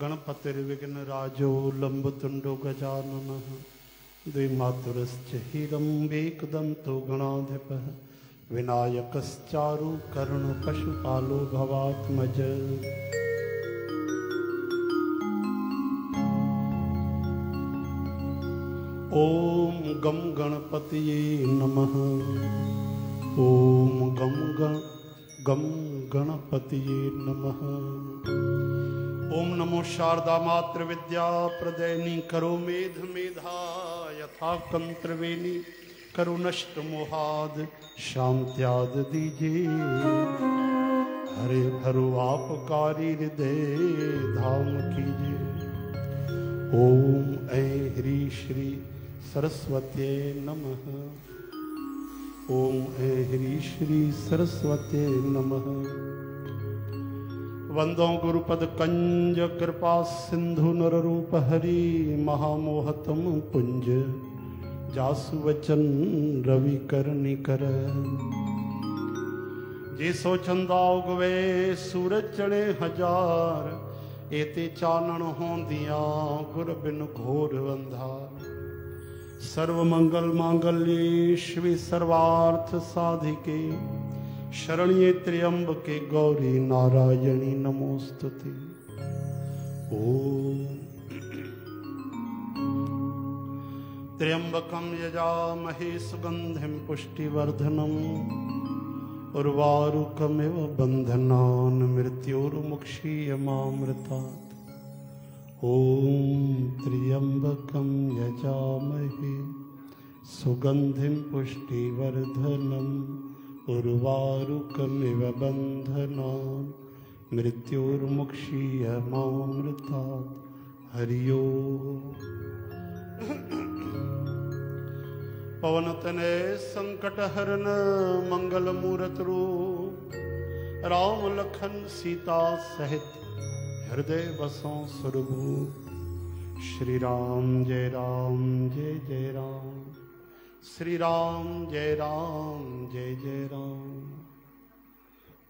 गणपतिर्विघ्न राजो लम्बतुण्डो गजाननः द्विमातुरश्च हिरम्बेकदन्तो गणाधिपः विनायकश्चारु करुणपशुपालो भवात्मज ॐ गं गणपतये नमः ॐ गं गण गं गणपतये नमः ॐ नमो शारदा मात्र विद्या प्रदयनी, करो मेध मेधा यथा करो नष्ट मोहाद, शांत्याद दीजिए। हरे भरो आपकारी हृदय, धाम कीजिए। ओम ऐ ह्री श्री सरस्वती नमः। ओम ऐ ह्री श्री सरस्वती नमः। वंदो गुरुपद कंज कृपा सिंधु नर रूप हरि महामोहतम पुंज। जासु वचन रवि करनि कर जे सो चंदा उगवे सूरज चढ़े हज़ार, एते चानण होंदिया गुर बिन घोर अंधार सर्व मंगल मांगल्ये शिव सर्वार्थ साधिके। शरण्ये त्र्यंबके गौरी नारायणी नमोस्तुते। ओम। त्र्यंबकं यजामहे सुगन्धिं पुष्टिवर्धनम् उर्वारुकमिव बन्धनान् मृत्योर्मुक्षीयमामृतात्। ॐ त्र्यम्बकं यजामहे सुगन्धिं पुष्टिवर्धनम् उर्वारुकमिव बन्धनान् मृत्योर्मुक्षीयमामृतात् हरि ओम् पवन तनय संकट हरन मंगल मूरत रूप राम लखन सीता सहित हृदय बसों स्वरूप श्री राम जय राम जय जय राम श्री राम जय राम, जय जय राम।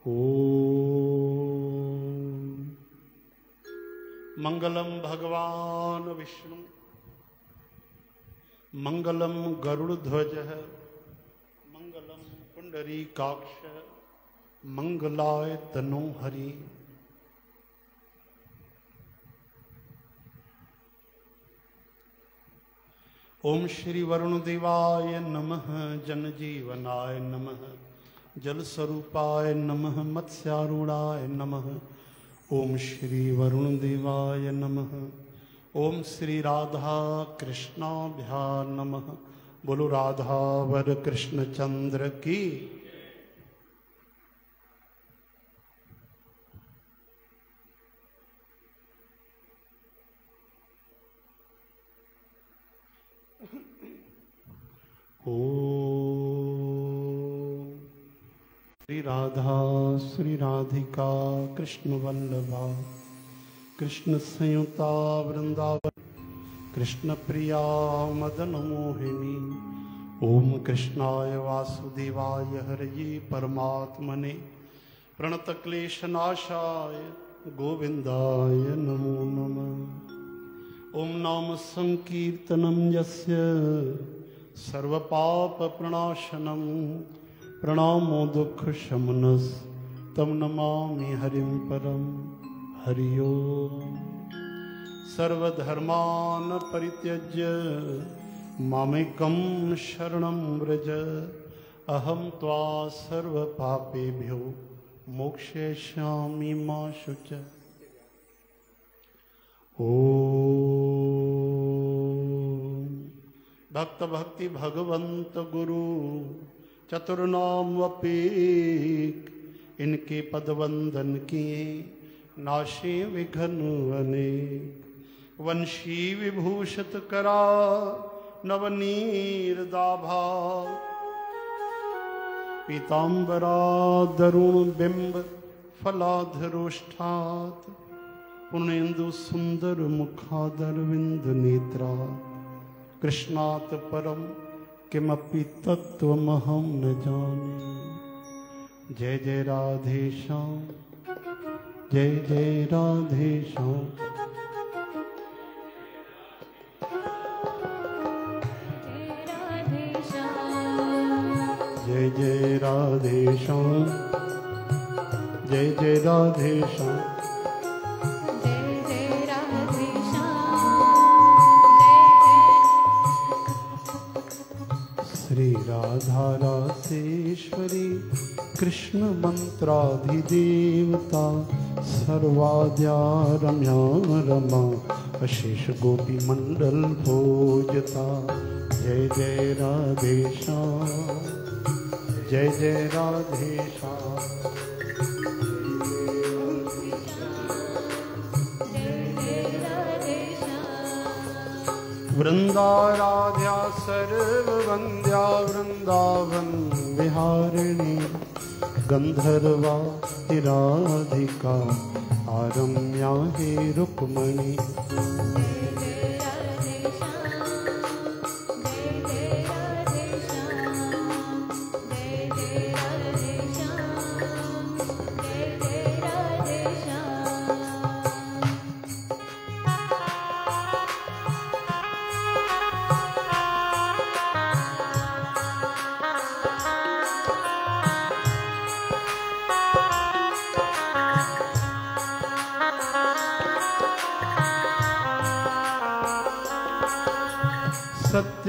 ओ मंगलम भगवान विष्णु। मंगलम गरुड़ध्वज। मंगलम पुंडरी काक्ष मंगलाय तनो हरि। ओम श्री वरुण देवाय नमः, जन जीवनाय नम, जल स्वरूपाय नमः, मत्स्यारूढ़ाय नमः। ओम श्री वरुण देवाय नमः, ओम श्री राधा कृष्णाभ्या नमः। बोलो राधा, वर कृष्ण चंद्र की। श्रीराधा श्रीराधिका कृष्णवल्लभा कृष्णसंयुता वृन्दावन कृष्णप्रिया मदनमोहिनी ॐ कृष्णाय वासुदेवाय हरये परमात्मने प्रणतक्लेशनाशाय गोविन्दाय नमो नमः। ॐ नाम सङ्कीर्तनं यस्य सर्वपापप्रणाशनं प्रणामो दुःखशमनस्तं नमामि हरिं परं। हरियो सर्वधर्मान् परित्यज्य मामेकं शरणं व्रज। अहं त्वा सर्वपापेभ्यो मोक्षयिष्यामि मा शुच च भक्त भक्ति भगवंत गुरु, चतुर्नाम वपेक इनके पद वंदन किए, नाशे विघन अनेक। वंशी विभूषित करा, नवनीर दाभा। पीताम्बरा दरुण बिंब फलाधरोष्ठात, पुनेन्दु सुंदर मुखादर विंद नेत्रा कृष्णात् परम किमपि तत्त्वमहं न जाने। जय जय राधेशां, जय जय राधेशां। जय जय राधेशां, जय जय राधेशां। श्री राधा रासेश्वरी कृष्ण मंत्राधिदेवता सर्वाद्या रम्या रमा अशेष गोपी मंडल भोजता। जय जय राधेशा। जय जय राधे वृन्दाराध्या सर्ववन्द्या वृन्दावन विहारिणी गन्धर्वा राधिका आरम्या हे रुक्मणी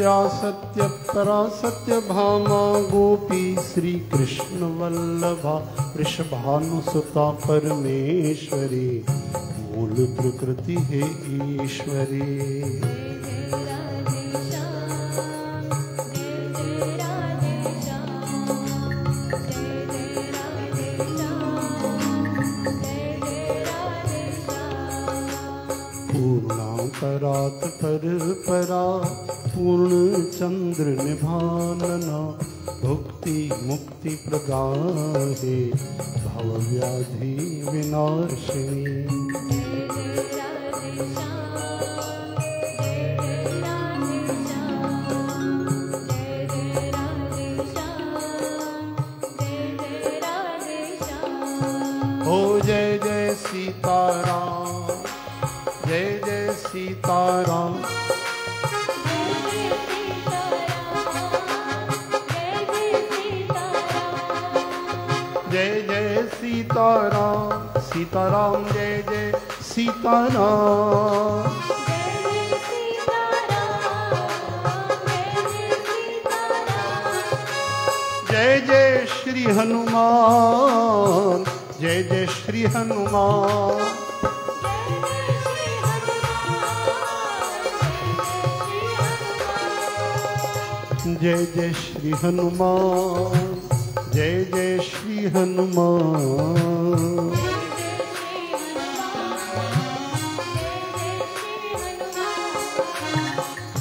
सत्या परा सत्य भामा गोपी श्री कृष्ण वल्लभा वृषभानुसुता परमेश्वरी मूल प्रकृति है ईश्वरी। परात पर परा पूर्ण चंद्र निभानना भुक्ति मुक्ति प्रदाहे भव व्याधि विनाशिनी। हो जय जय सीताराम। जय सीताराम जय जय सीताराम सीताराम, जय जय सीताराम, जय जय श्री हनुमान, जय जय श्री हनुमान। जय जय श्री हनुमान, जय जय श्री हनुमान।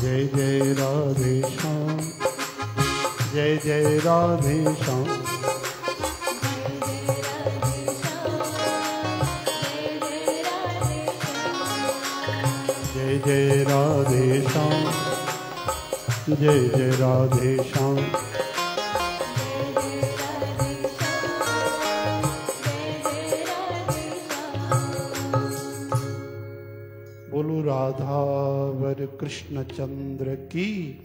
जय जय राधे श्याम, जय जय राधे श्याम। जय जय राधे श्याम। जय जय राधे श्याम। बोलो राधावर कृष्ण चंद्र की।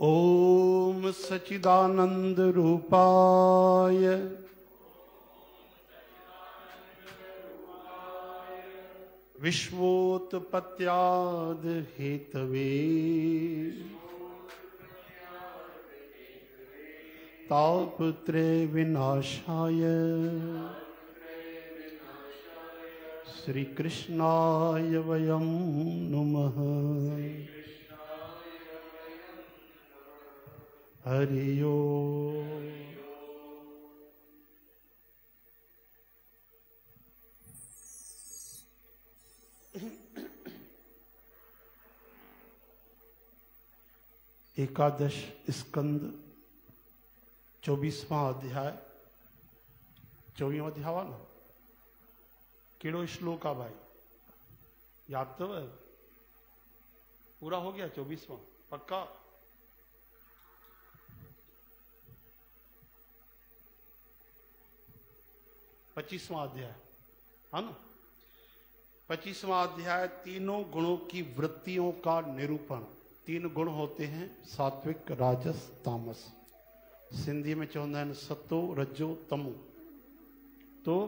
ओम सचिदानंद रूपाय विश्वोत्पत्याद हेतवे तापत्रय विनाशाय। श्री कृष्णाय वयं नुमः। हरि एकादश स्कंद, चौबीसवा अध्याय चौवीह अध्याय ना कहिड़ो श्लोक आहे भाई? यादि अथव पूरा हो गया चौबीसवा? पक्का? पच्चीसवा अध्याय। है ना? पच्चीसवा अध्याय तीनों गुणों की वृत्तियों का निरूपण। तीन गुण होते हैं, सात्विक, राजस, तामस। सिंधी में चवंदा आहिनि सतो रजो तमो। तो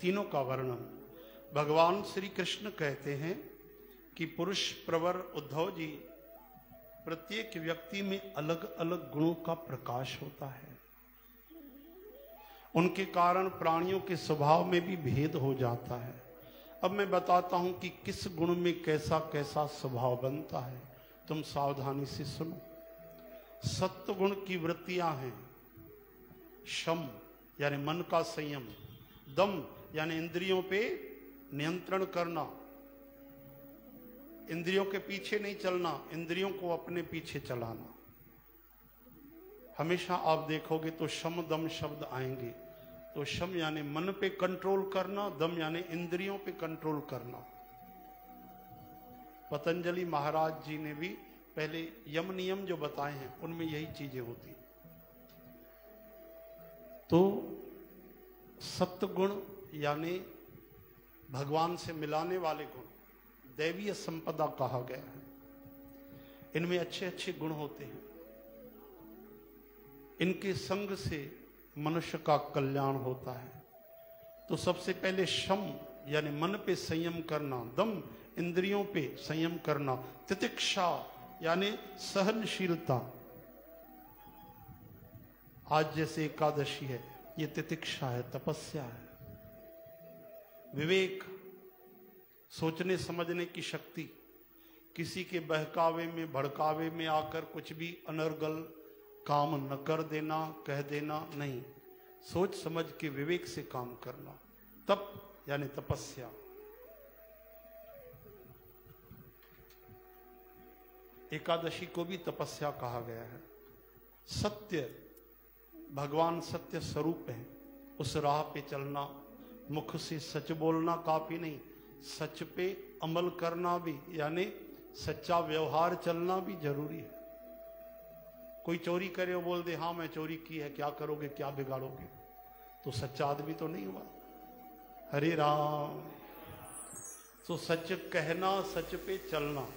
तीनों का वर्णन। भगवान श्री कृष्ण कहते हैं कि पुरुष प्रवर उद्धव जी प्रत्येक व्यक्ति में अलग अलग गुणों का प्रकाश होता है। उनके कारण प्राणियों के स्वभाव में भी भेद हो जाता है। अब मैं बताता हूँ कि किस गुण में कैसा कैसा स्वभाव बनता है। तुम सावधानी से सुनो। सत्य गुण की वृत्तियाँ हैं। शम, यानी मन का संयम। दम, यानी इंद्रियों पे नियंत्रण करना। इंद्रियों के पीछे नहीं चलना, इंद्रियों को अपने पीछे चलाना। हमेशा आप देखोगे तो शम, दम शब्द आएँगे। तो शम यानी मन पे कंट्रोल करना, दम यानी इंद्रियों पे कंट्रोल करना। पतंजलि महाराज जी ने भी पहले यम नियम जो बताए हैं, उनमें यही चीज़ें होती तो सत्य गुण यानी भगवान से मिलाने वाले गुण, दैवीय संपदा कहा गया है। इनमें अच्छे अच्छे गुण होते हैं। इनके संग से मनुष्य का कल्याण होता है। तो सबसे पहले शम, यानी मन पे संयम करना, दम, इंद्रियों पे संयम करना, तितिक्षा, यानी सहनशीलता। आज जैसे एकादशी है, ये तितिक्षा है, तपस्या है। विवेक, सोचने समझने की शक्ति। किसी के बहकावे में, भड़कावे में आकर कुछ भी अनर्गल काम न कर देना, कह देना नहीं। सोच समझ के विवेक से काम करना। तप यानी तपस्या। एकादशी को भी तपस्या कहा गया है। सत्य, भगवान सत्य स्वरूप है। उस राह पे चलना, मुख से सच बोलना काफ़ी नहीं। सच पे अमल करना भी, यानी सच्चा व्यवहार चलना भी ज़रूरी है। कोई चोरी करे बोल दे हाँ मैं चोरी की है, क्या करोगे, क्या बिगाड़ोगे? तो सच्चा आदमी तो नहीं हुआ। हरे राम। तो सच कहना, सच पे चलना।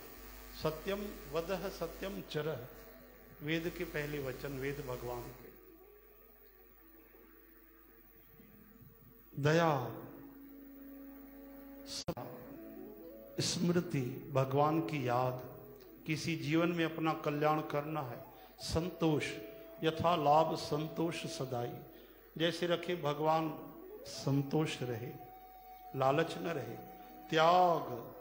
सत्यम वदह, सत्यम चरह। वेद के पहले वचन, वेद भगवान के। दया, स्मृति, भगवान की याद। किसी जीवन में अपना कल्याण करना है संतोष, यथा लाभ संतोष सदाई। जैसे रखे भगवान, संतोष रहे, लालच न रहे। त्याग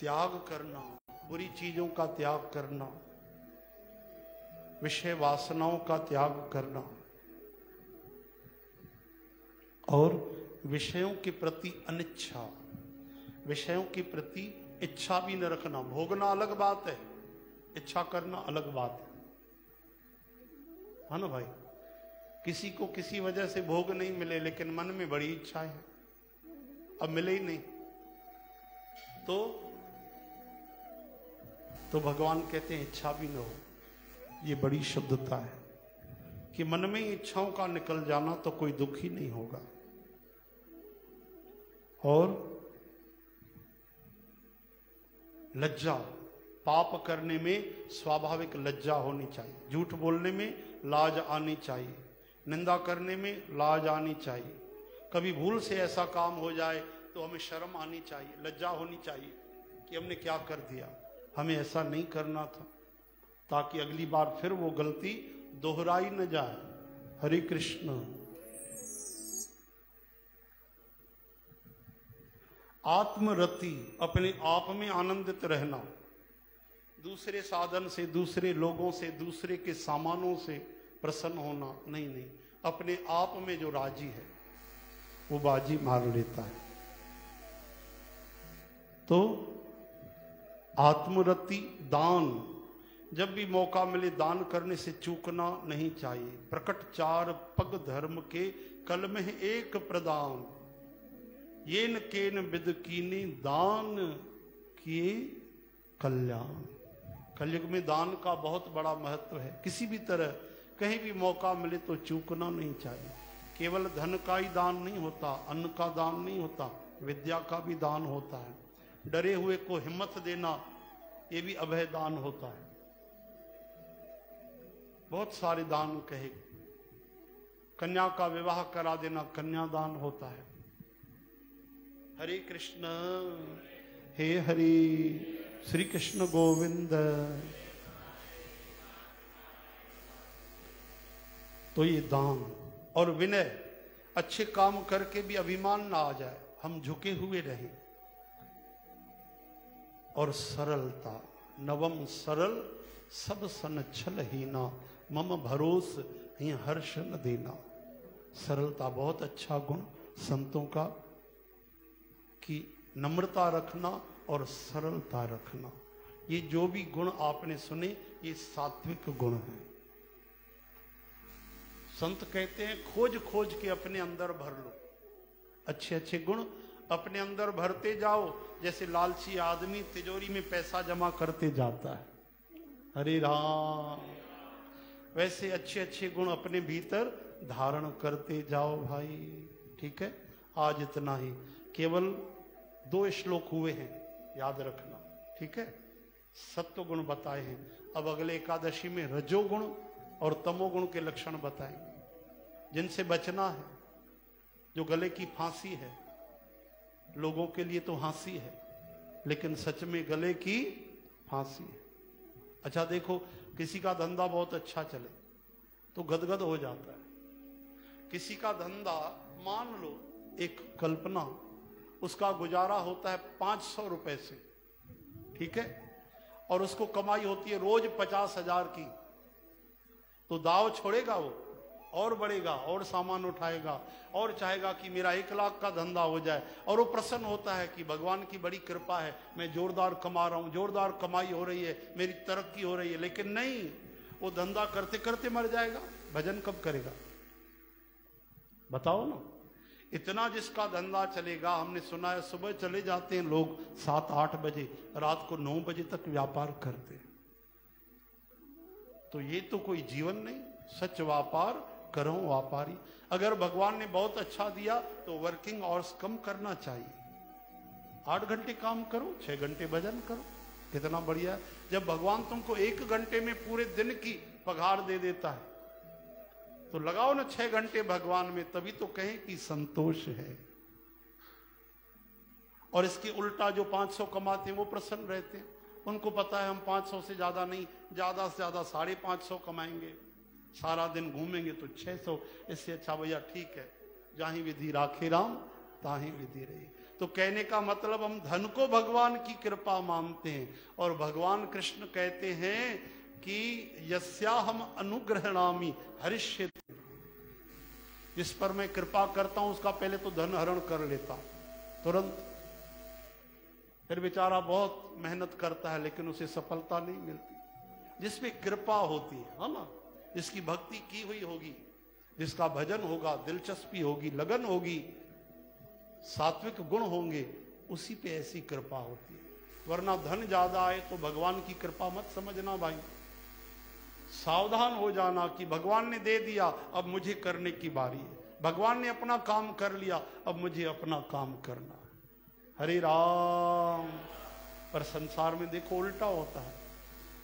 त्याग करना, बुरी चीज़ों का त्याग करना, विषय वासनाओं का त्याग करना, और विषयों के प्रति अनिच्छा, विषयों के प्रति इच्छा भी न रखना। भोगना अलग बात है। इच्छा करना अलग बात है। है ना भाई? किसी को किसी वजह से भोग नहीं मिले, लेकिन मन में बड़ी इच्छा है। अब मिले ही नहीं। तो तो भगवान कहते हैं, इच्छा भी न हो। ये बड़ी शुद्धता है कि मन में इच्छाओं का निकल जाना तो कोई दुख ही नहीं होगा। और लज्जा पाप करने में स्वाभाविक लज्जा होनी चाहिए। झूठ बोलने में लाज आनी चाहिए। निंदा करने में लाज आनी चाहिए। कभी भूल से ऐसा काम हो जाए तो हमें शर्म आनी चाहिए, लज्जा होनी चाहिए कि हमने क्या कर दिया। हमें ऐसा नहीं करना था, ताकि अगली बार फिर वो गलती दोहराई न जाए। हरे कृष्ण। आत्मरति, अपने आप में आनंदित रहना। दूसरे साधन से, दूसरे लोगों से, दूसरे के सामानों से प्रसन्न होना। नहीं नहीं। अपने आप में जो राज़ी है, वो बाजी मार लेता है। तो आत्मरति दान, जब भी मौका मिले दान करने से चूकना नहीं चाहिए। प्रकट चार पग धर्म के कल में एक प्रदान। ये न केन विद कीने दान किए कल्याण। कलयुग में दान का बहुत बड़ा महत्व है। किसी भी तरह कहीं भी मौका मिले तो चूकना नहीं चाहिए। केवल धन का ही दान नहीं होता, अन्न का दान नहीं होता, विद्या का भी दान होता है। डरे हुए को हिम्मत देना, ये भी अभय दान होता है। बहुत सारे दान कहे। कन्या का विवाह करा देना कन्या दान होता है। हरे कृष्ण, हे हरि। श्री कृष्ण गोविंद तो ये दान और विनय, अच्छे काम करके भी अभिमान ना आ जाए, हम झुके हुए रहें। और सरलता, नवम सरल, सब सन छल हीना, मम भरोस ही हर्ष न देना। सरलता बहुत अच्छा गुण, संतों का, कि नम्रता रखना और सरलता रखना। ये जो भी गुण आपने सुने, ये सात्विक गुण हैं। संत कहते हैं, खोज खोज के अपने अंदर भर लो। अच्छे अच्छे गुण अपने अंदर भरते जाओ। जैसे लालची आदमी तिजोरी में पैसा जमा करते जाता है। हरे राम। वैसे अच्छे अच्छे गुण अपने भीतर धारण करते जाओ भाई। ठीक है? आज इतना ही। केवल दो श्लोक हुए हैं। याद रखना, ठीक है? सत्व गुण बताए हैं। अब अगले एकादशी में रजोगुण और तमोगुण के लक्षण बताएँगे। जिनसे बचना है, जो गले की फांसी है, लोगों के लिए तो हँसी है, लेकिन सच में गले की फांसी है। अच्छा देखो, किसी का धंधा बहुत अच्छा चले तो गदगद हो जाता है। किसी का धंधा, मान लो, एक कल्पना उसका गुजारा होता है पाँच सौ रुपए से, ठीक है? और उसको कमाई होती है रोज पचास हज़ार की। तो दाव छोड़ेगा वो, और बढ़ेगा, और सामान उठाएगा, और चाहेगा कि मेरा एक लाख का धंधा हो जाए। और वो प्रसन्न होता है कि भगवान की बड़ी कृपा है, मैं जोरदार कमा रहा हूँ, जोरदार कमाई हो रही है, मेरी तरक्की हो रही है, लेकिन नहीं, वो धंधा करते करते मर जाएगा। भजन कब करेगा? बताओ ना। इतना जिसका धंधा चलेगा, हमने सुना है सुबह चले जाते हैं लोग सात, आठ बजे, रात को नौ बजे तक व्यापार करते हैं। तो ये तो कोई जीवन नहीं, सच व्यापार करो व्यापारी। अगर भगवान ने बहुत अच्छा दिया तो वर्किंग आवर्स कम करना चाहिए। आठ घंटे काम करो, छह घंटे भजन करो, कितना बढ़िया। जब भगवान तुमको एक घंटे में पूरे दिन की पगार दे देता है तो लगाओ ना छह घंटे भगवान में, तभी तो कहें कि संतोष है। और इसके उल्टा जो 500 कमाते हैं, वो प्रसन्न रहते हैं। उनको पता है हम 500 से ज़्यादा नहीं, ज़्यादा से ज़्यादा साढ़े पाँच सौ कमाएँगे। सारा दिन घूमेंगे तो 600 इससे अच्छा भैया ठीक है। जहाँ विधि राखे राम, ताही विधि रही। तो कहने का मतलब हम धन को भगवान की कृपा मानते हैं। और भगवान कृष्ण कहते हैं कि यस्या हम अनुग्रहणामी हरिष्य जिस पर मैं कृपा करता हूँ, उसका पहले तो धन हरण कर लेता तुरंत। फिर बेचारा बहुत मेहनत करता है, लेकिन उसे सफलता नहीं मिलती। जिसमें कृपा होती है है ना? जिसकी भक्ति की हुई होगी, जिसका भजन होगा, दिलचस्पी होगी, लगन होगी, सात्विक गुण होंगे, उसी पे ऐसी कृपा होती है। वरना धन ज़्यादा आए तो भगवान की कृपा मत समझना भाई। सावधान हो जाना कि भगवान ने दे दिया, अब मुझे करने की बारी है। भगवान ने अपना काम कर लिया, अब मुझे अपना काम करना हरे राम। पर संसार में देखो उल्टा होता है।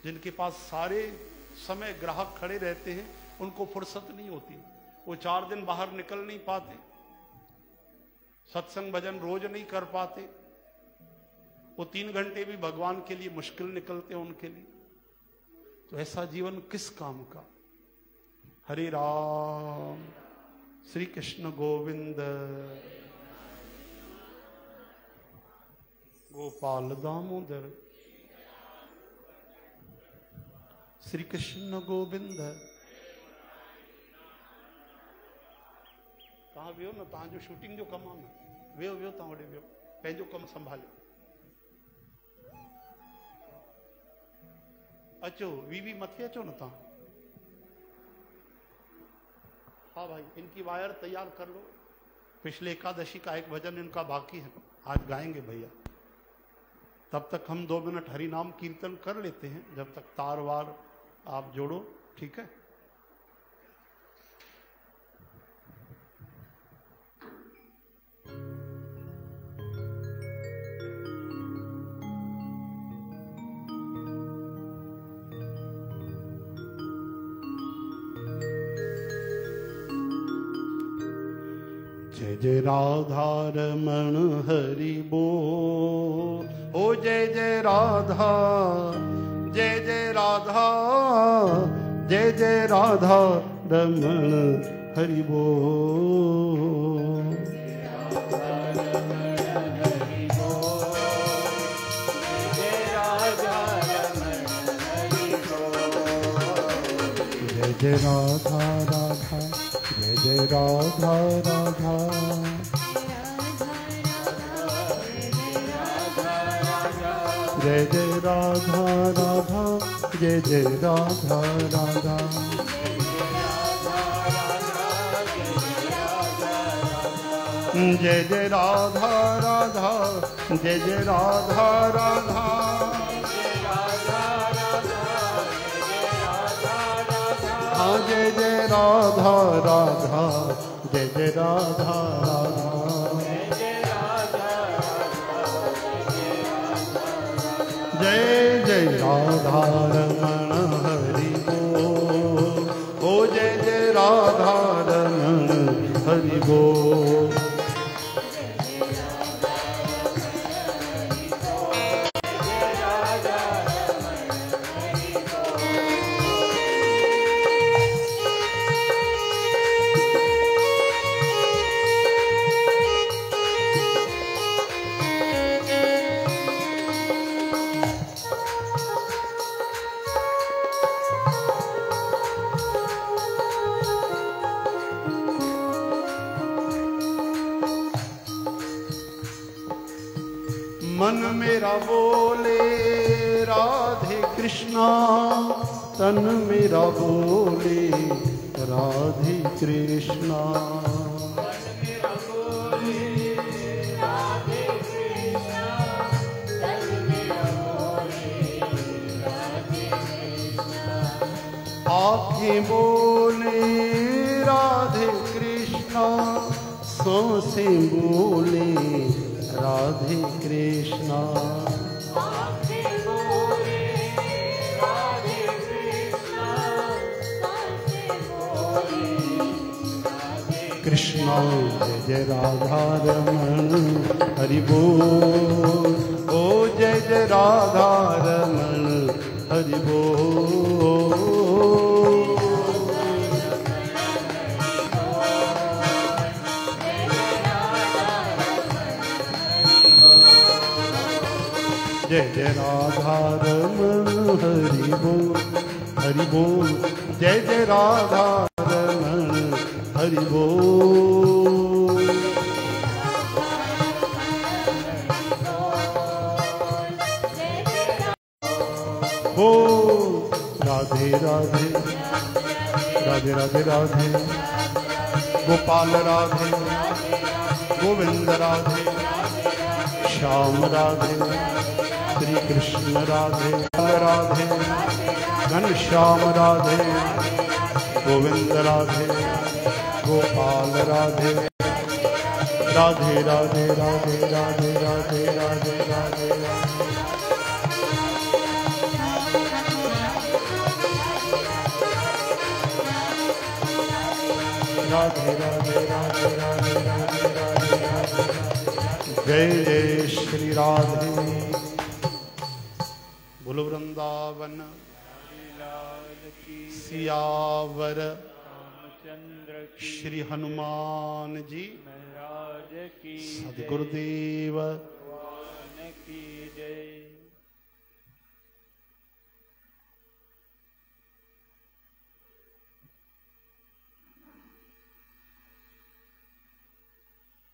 जिनके पास सारे समय ग्राहक खड़े रहते हैं, उनको फुर्सत नहीं होती। वो चार दिन बाहर निकल नहीं पाते। सत्संग भजन रोज नहीं कर पाते। वो तीन घंटे भी भगवान के लिए मुश्किल निकलते हैं उनके लिए। तो ऐसा जीवन किस काम का? हरे राम श्री कृष्ण गोविंद, गोपाल दामोदर श्री कृष्ण गोविंद तव्हां वियो न तव्हांजो शूटिंग जो कमु आहे न वियो वियो तव्हां होॾे वियो पंहिंजो कमु संभालियो अचो वी वी मथे अचो न तव्हां हाँ भाई, इनकी वायर तैयार कर लो। पिछले एकादशी का एक भजन इनका बाकी है। आज गाएँगे भैया। तब तक हम दो मिनट हरि नाम कीर्तन कर लेते हैं, जब तक तार वार आप जोड़ो, ठीक है? जय जय राधा रमण हरि बोल ओ जय जय राधा, जय जय राधा, जय जय राधा रमण हरि जय जय राधा राधा, जय जय राधा राधा। जय जय राधा राधा, जय जय राधा राधा। जय जय राधा राधा, जय जय राधा राधा। हाँ जय जय राधा राधा, जय जय राधा राधा। जय जय राधा रमण हरि ओ जय जय राधा रमण हरि बोल जय जय राधा रमण हरि बोल हरि बोल जय जय राधा रमण हरि बोल हो राधे राधे राधे राधे राधे गोपाल राधे गोविंद राधे श्याम राधे श्री कृष्ण राधे राधे घन श्याम राधे गोविंद राधे गोपाल राधे राधे राधे राधे राधे राधे राधे राधे राधे राधे राधे राधे राधे राधे राधे राधे जय जय श्री राधे बोलो वृंदावन सियावर श्री हनुमान जी सदगुरुदेव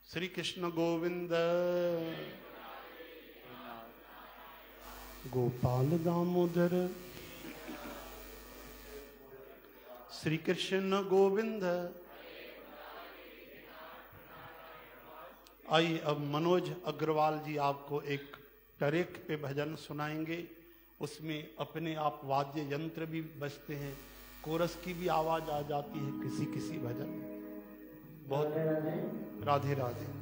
श्री कृष्ण गोविंद गोपाल दामोदर। श्री कृष्ण गोविंद। आइए अब मनोज अग्रवाल जी आपको एक टरेक पे भजन सुनाएँगे। उसमें अपने आप वाद्य यंत्र भी बजते हैं। कोरस की भी आवाज़ आ जाती है किसी किसी भजन में। बहुत राधे राधे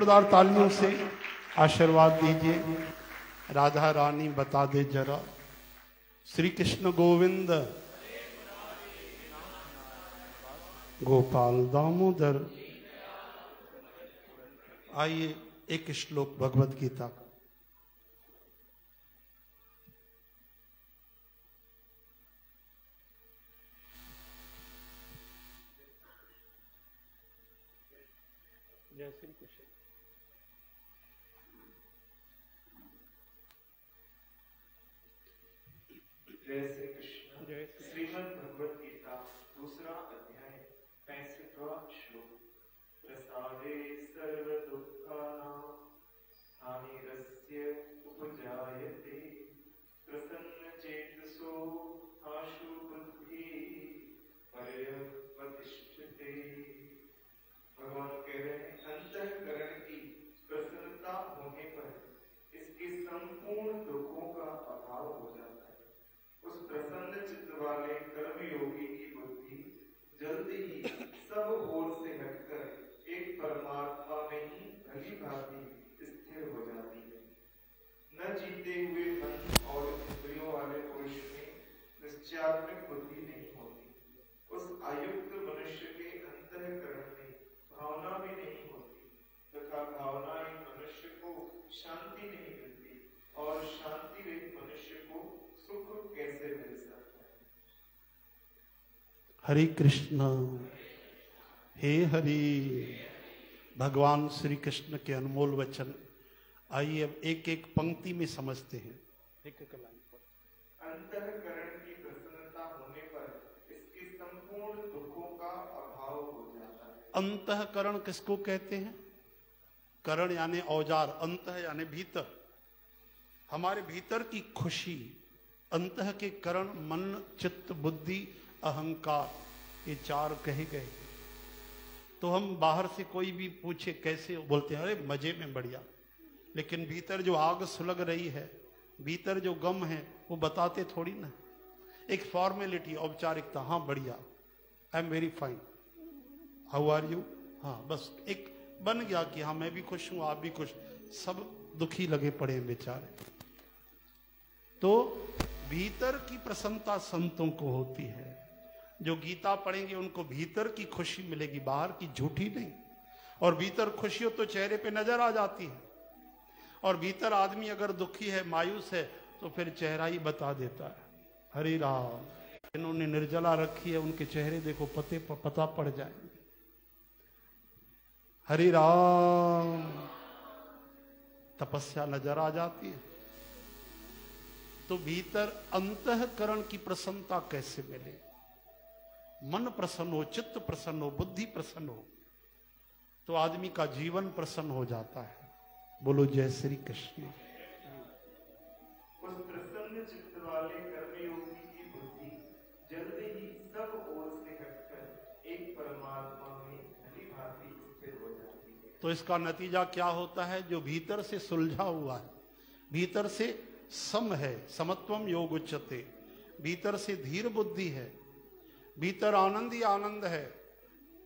जोरदार तालियों से आशीर्वाद दीजिए। राधा रानी बता दे जरा। श्री कृष्ण गोविंद। गोपाल दामोदर। आइए एक श्लोक भगवत गीता का जय श्री कृष्ण जय श्री कृष्ण जय श्री श्रीमद् भगवत गीता दूसरा अध्याय श्लोक प्रसादे सर्व दुखानां हानिरस्य उपजायते प्रसन्न चेतसो आशु बुद्धि पर्यवतिष्ठते भगवान कह रहे हैं, अंतःकरण की प्रसन्नता होने पर इसके संपूर्ण दुखों का अभाव हो जाता है। उस प्रसन्न चित्त वाले कर्म योगी की बुद्धि जल्दी ही सब ओर से हटकर एक परमात्मा में ही भली भांति स्थिर हो जाती है। न जीते हुए मन और इंद्रियों वाले पुरुष में निश्चयात्मक बुद्धि नहीं होती। उस आयुक्त मनुष्य के अंतःकरण में भावना भी नहीं होती, तथा भावनाएँ मनुष्य को शांति नहीं मिलती और शांति रहित मनुष्य को सुख कैसे मिल सकता है? हरे कृष्ण। हे हरि भगवान श्री कृष्ण के अनमोल वचन आइए अब एक एक पंक्ति में समझते हैं। एक एक लाइन पर अंतःकरण की प्रसन्नता होने पर इसके संपूर्ण दुखों का अभाव हो जाता है। अंतकरण किसको कहते हैं? करण यानी औज़ार अंत यानी भीतर। हमारे भीतर की खुशी अंत के करण मन चित्त बुद्धि अहंकार ये चार कहे गए। तो हम बाहर से कोई भी पूछे कैसे बोलते हैं, अरे, मज़े में बढ़िया। लेकिन भीतर जो आग सुलग रही है, भीतर जो गम है, वो बताते थोड़ी ना। एक फॉर्मेलिटी औपचारिकता हाँ बढ़िया। I am very fine how are you हाँ बस एक बन गया कि हाँ मैं भी खुश हूँ, आप भी खुश। सब दुखी लगे पड़े हैं बेचारे। तो भीतर की प्रसन्नता संतों को होती है। जो गीता पढ़ेंगे, उनको भीतर की खुशी मिलेगी, बाहर की झूठी नहीं। और भीतर खुशी हो तो चेहरे पे नज़र आ जाती है। और भीतर आदमी अगर दुखी है, मायूस है तो फिर चेहरा ही बता देता है। हरी राम। इन्होंने निर्जला रखी है, उनके चेहरे देखो, पते पता पड़ जाएँगे। हरी राम। तपस्या नज़र आ जाती है। तो भीतर अंतकरण की प्रसन्नता कैसे मिले मन प्रसन्न हो चित्त प्रसन्न हो बुद्धि प्रसन्न हो तो आदमी का जीवन प्रसन्न हो जाता है। बोलो जय श्री कृष्ण। उस प्रसन्न चित्त वाले कर्मयोगी की बुद्धि जल्दी ही सब ओर से हटकर एक परमात्मा में भली स्थिर हो जाती है। तो इसका नतीजा क्या होता है? जो भीतर से सुलझा हुआ है भीतर से सम है समत्वम योग उच्चते भीतर से धीर बुद्धि है भीतर आनंद ही आनंद है।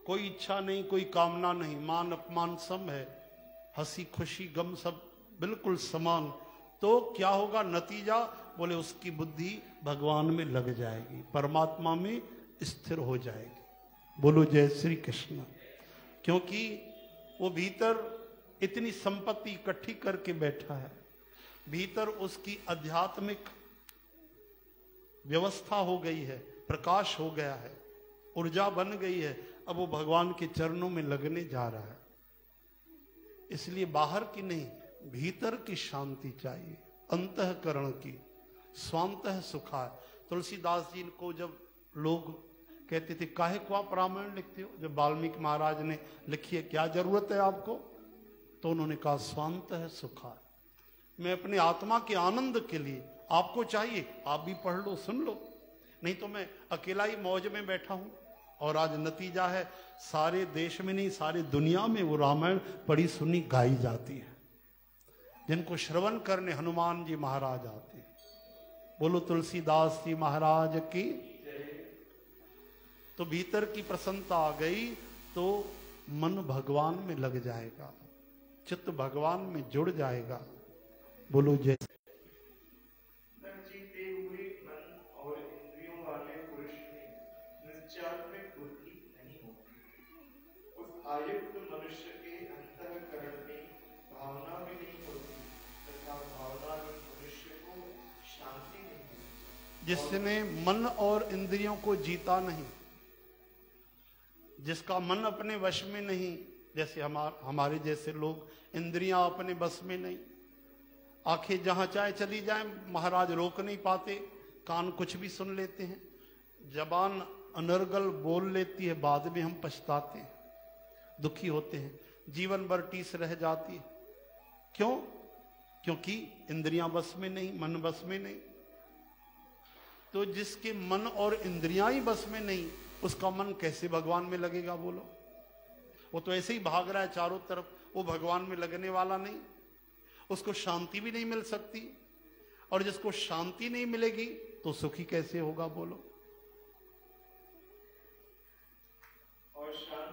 कोई इच्छा नहीं, कोई कामना नहीं। मान अपमान सम है। हँसी, खुशी, गम सब बिल्कुल समान। तो क्या होगा नतीजा? बोले, उसकी बुद्धि भगवान में लग जाएगी। परमात्मा में स्थिर हो जाएगी। बोलो, जय श्री कृष्ण। क्योंकि वो भीतर इतनी संपत्ति इकट्ठी करके बैठा है। भीतर उसकी आध्यात्मिक व्यवस्था हो गई है। प्रकाश हो गया है, ऊर्जा बन गई है, अब वो भगवान के चरणों में लगने जा रहा है। इसलिए बाहर की नहीं, भीतर की शांति चाहिए, अंतकरण की, स्वांत सुखा तुलसीदास जी को जब लोग कहते थे, काहे को आप रामायण लिखते हो? जब वाल्मीकि महाराज ने लिखी है, क्या ज़रूरत है आपको? तो उन्होंने कहा, स्वांत है सुखा मैं अपने आत्मा के आनंद के लिए आपको चाहिए, आप भी पढ़ लो, सुन लो। नहीं तो मैं अकेला ही मौज में बैठा हूँ। और आज नतीजा है, सारे देश में नहीं, सारे दुनिया में वो रामायण पढ़ी सुनी गाई जाती है। जिनको श्रवण करने हनुमान जी महाराज आते हैं। बोलो तुलसीदास जी महाराज की तो भीतर की प्रसन्नता आ गई तो मन भगवान में लग जाएगा, चित्त भगवान में जुड़ जाएगा। बोलो जय। आयुक्त मनुष्य के अंतःकरण में भावना भी नहीं होती, तथा भावना मनुष्य को शांति नहीं जिसने मन और इंद्रियों को जीता नहीं, जिसका मन अपने वश में नहीं, जैसे हमार, हमारे जैसे लोग इंद्रियाँ अपने बस में नहीं। आँखें जहाँ चाहे चली जाएँ, महाराज रोक नहीं पाते, कान कुछ भी सुन लेते हैं। जबान अनर्गल बोल लेती है, बाद में हम पछताते हैं। दुखी होते हैं। जीवन भर टीस रह जाती है। क्यों? क्योंकि इंद्रियाँ बस में नहीं, मन बस में नहीं। तो जिसके मन और इंद्रियाँ ही बस में नहीं, उसका मन कैसे भगवान में लगेगा बोलो? वो तो ऐसे ही भाग रहा है चारों तरफ़, वो भगवान में लगने वाला नहीं। उसको शांति भी नहीं मिल सकती। और जिसको शांति नहीं मिलेगी तो सुखी कैसे होगा बोलो? और शांति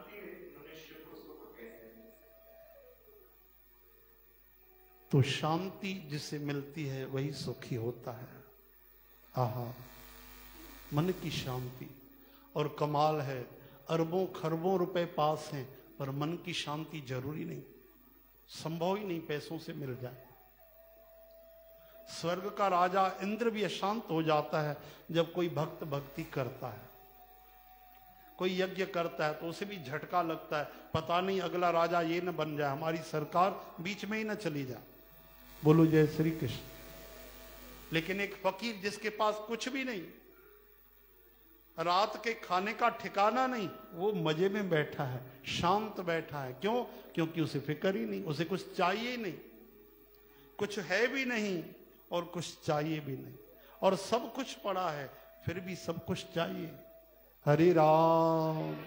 तो शांति जिसे मिलती है, वही सुखी होता है। आहा, मन की शांति। और कमाल है, अरबों खरबों रुपए पास हैं, पर मन की शांति ज़रूरी नहीं। संभव ही नहीं पैसों से मिल जाए। स्वर्ग का राजा इंद्र भी अशांत हो जाता है, जब कोई भक्त भक्ति करता है। कोई यज्ञ करता है तो उसे भी झटका लगता है। पता नहीं अगला राजा ये न बन जाए, हमारी सरकार बीच में ही न चली जाए। बोलो जय श्री कृष्ण। लेकिन एक फकीर जिसके पास कुछ भी नहीं, रात के खाने का ठिकाना नहीं, वो मज़े में बैठा है, शांत बैठा है। क्यों? क्योंकि उसे फ़िक्र ही नहीं, उसे कुछ चाहिए नहीं। कुछ है भी नहीं और कुछ चाहिए भी नहीं। और सब कुछ पड़ा है, फिर भी सब कुछ चाहिए। हरे राम।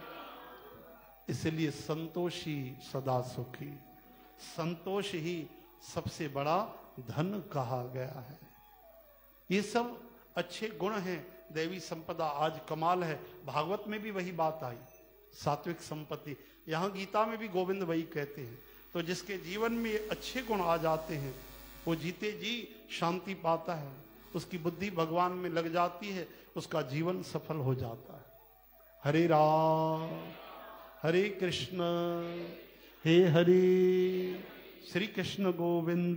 इसलिए संतोषी सदा सुखी। संतोष ही सबसे बड़ा धन कहा गया है। ये सब अच्छे गुण हैं। देवी संपदा आज कमाल है। भागवत में भी वही बात आई। सात्विक संपत्ति। यहाँ गीता में भी गोविंद वही कहते हैं। तो जिसके जीवन में अच्छे गुण आ जाते हैं, वो जीते जी शांति पाता है। उसकी बुद्धि भगवान में लग जाती है, उसका जीवन सफल हो जाता है। हरे राम, हरे कृष्ण, हे हरे श्री कृष्ण गोविंद।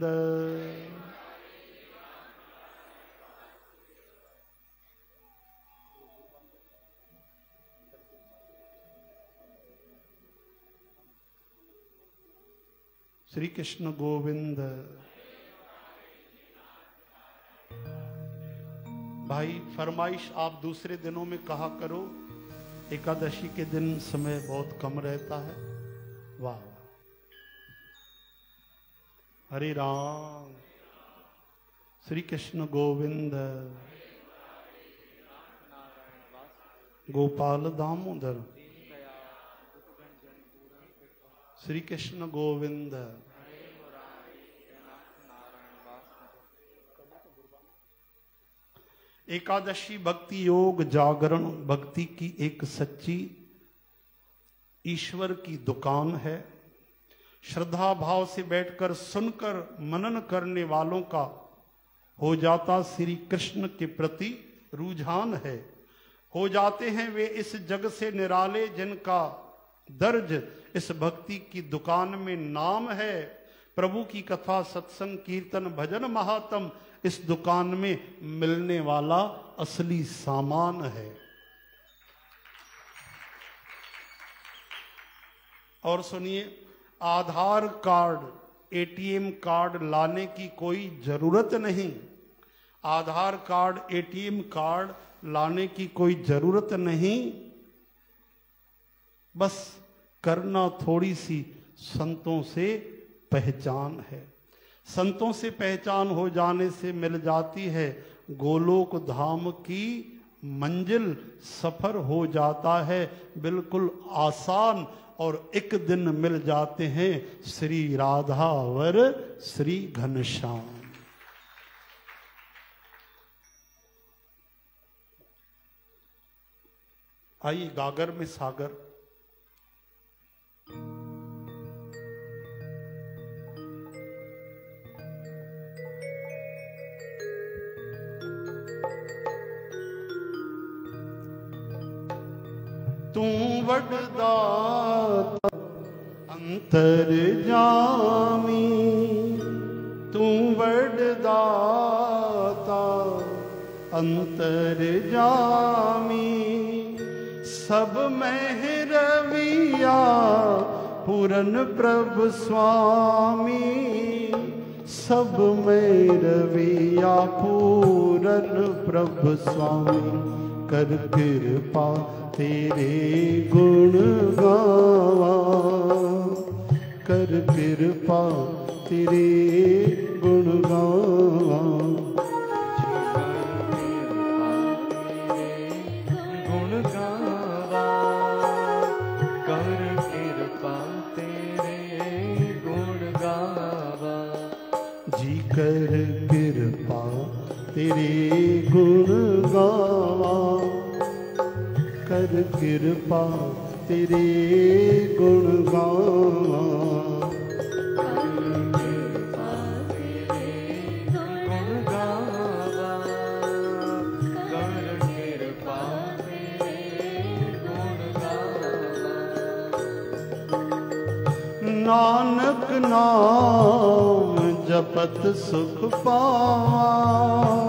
श्री कृष्ण गोविंद। भाई, फरमाइश आप दूसरे दिनों में कहा करो, एकादशी के दिन समय बहुत कम रहता है। वाह। हरे राम। श्री कृष्ण गोविंद। गोपाल दामोदर। श्री कृष्ण गोविंद। एकादशी भक्ति योग जागरण, भक्ति की एक सच्ची ईश्वर की दुकान है। श्रद्धा भाव से बैठकर सुनकर मनन करने वालों का हो जाता श्री कृष्ण के प्रति रुझान है। हो जाते हैं वे इस जग से निराले जिनका दर्ज इस भक्ति की दुकान में नाम है। प्रभु की कथा, सत्संग, कीर्तन, भजन महात्म इस दुकान में मिलने वाला असली सामान है। और सुनिए आधार कार्ड, एटीएम कार्ड लाने की कोई ज़रूरत नहीं। आधार कार्ड, एटीएम कार्ड लाने की कोई ज़रूरत नहीं। बस करना थोड़ी सी संतों से पहचान है। संतों से पहचान हो जाने से मिल जाती है गोलोक धाम की मंजिल, सफ़र हो जाता है बिल्कुल आसान और एक दिन मिल जाते हैं श्री राधा वर श्री घनश्याम। आई गागर में सागर। ਤੂੰ ਵੱਡਦਾ ਅੰਤਰ ਜਾਮੀ ਤੂੰ ਵੱਡਦਾ ਅੰਤਰ ਜਾਮੀ ਸਭ ਮਹਿ ਰਵੀਆ ਪੂਰਨ ਪ੍ਰਭ ਸੁਆਮੀ ਸਭ ਮਹਿ ਰਵੀਆ ਪੂਰਨ ਪ੍ਰਭ ਸੁਆਮੀ ਕਰ ਕਿਰਪਾ ਤੇਰੇ ਗੁਣ ਗਾਵਾ। ਕਰ ਕਿਰਪਾ ਤੇਰੇ ਕਿਰਪਾ ਤੇਰੇ ਗੁਣ ਗਾਵਾਂ। ਨਾਨਕ ਨਾਮ ਜਪਤ ਸੁਖ ਪਾਵਾਂ।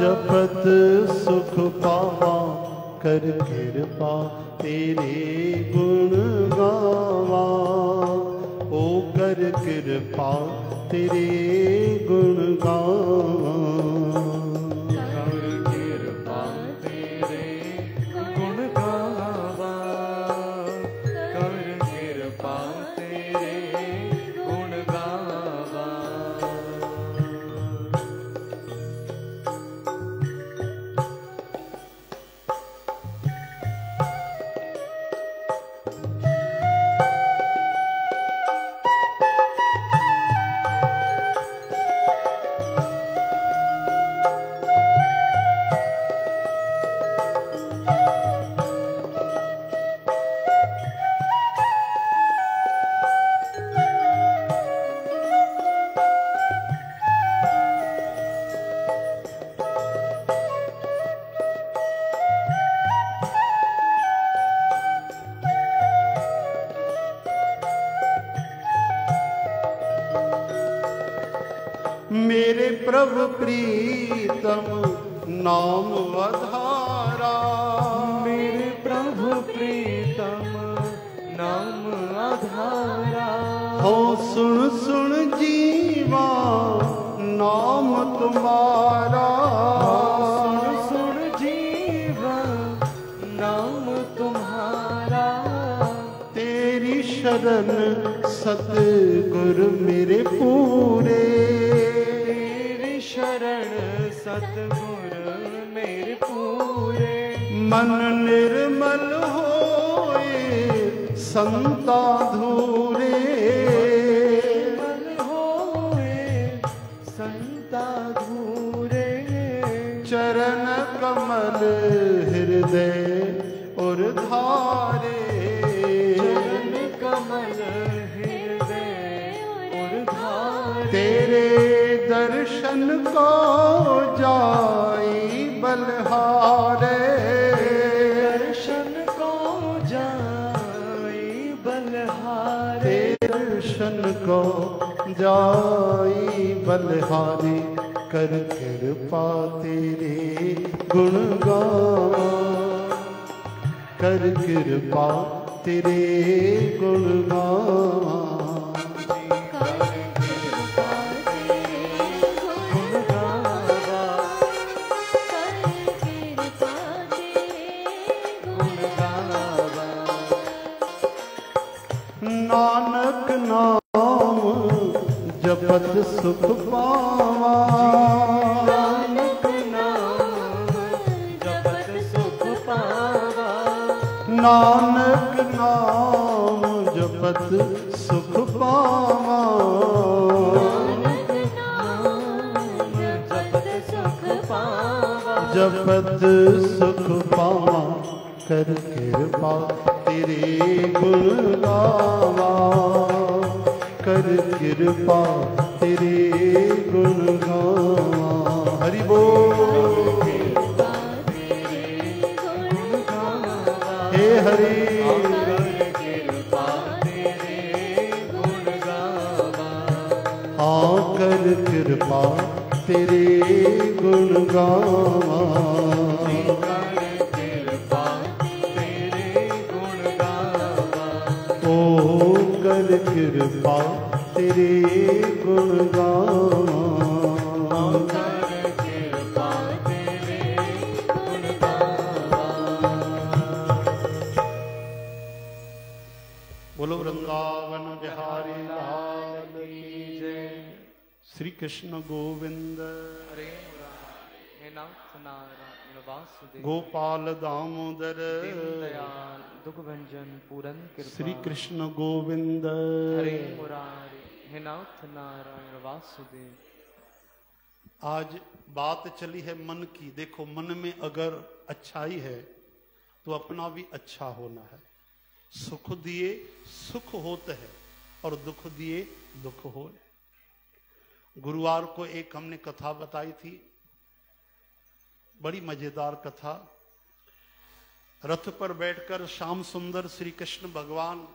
जपत सुख पावा कर कृपा तेरे गुण गावा। ओ कर कृपा तेरे गुण ਸੁਖ ਸਦ ਸੁਖ ਪਾਵਾਂ ਨਾਨਕ ਨਾਮ ਜਪਤ ਸੁਖ ਪਾਵਾਂ ਜਪਤ ਸੁਖ ਪਾਵਾਂ ਕਰ ਕਿਰਪਾ ਤੇਰੇ ਗੁਣ ਗਾਵਾ। ਕਰ ਕਿਰਪਾ तेरे गुण गावा। हरि बोल। हे हरि। आकर कृपा तेरे गुण गावा। कृष्ण गोविंद हरे गोपाल दामोदर दुख भंजन पूरन श्री कृष्ण गोविंद हरे मुरारी। हे नाथ नारायण वासुदेव। आज बात चली है मन की। देखो, मन में अगर अच्छाई है तो अपना भी अच्छा होना है। सुख दिए सुख होते हैं, और दुख दिए दुख हो। गुरुवार को एक हमने कथा बताई थी। बड़ी मज़ेदार कथा। रथ पर बैठकर श्याम सुंदर श्री कृष्ण भगवान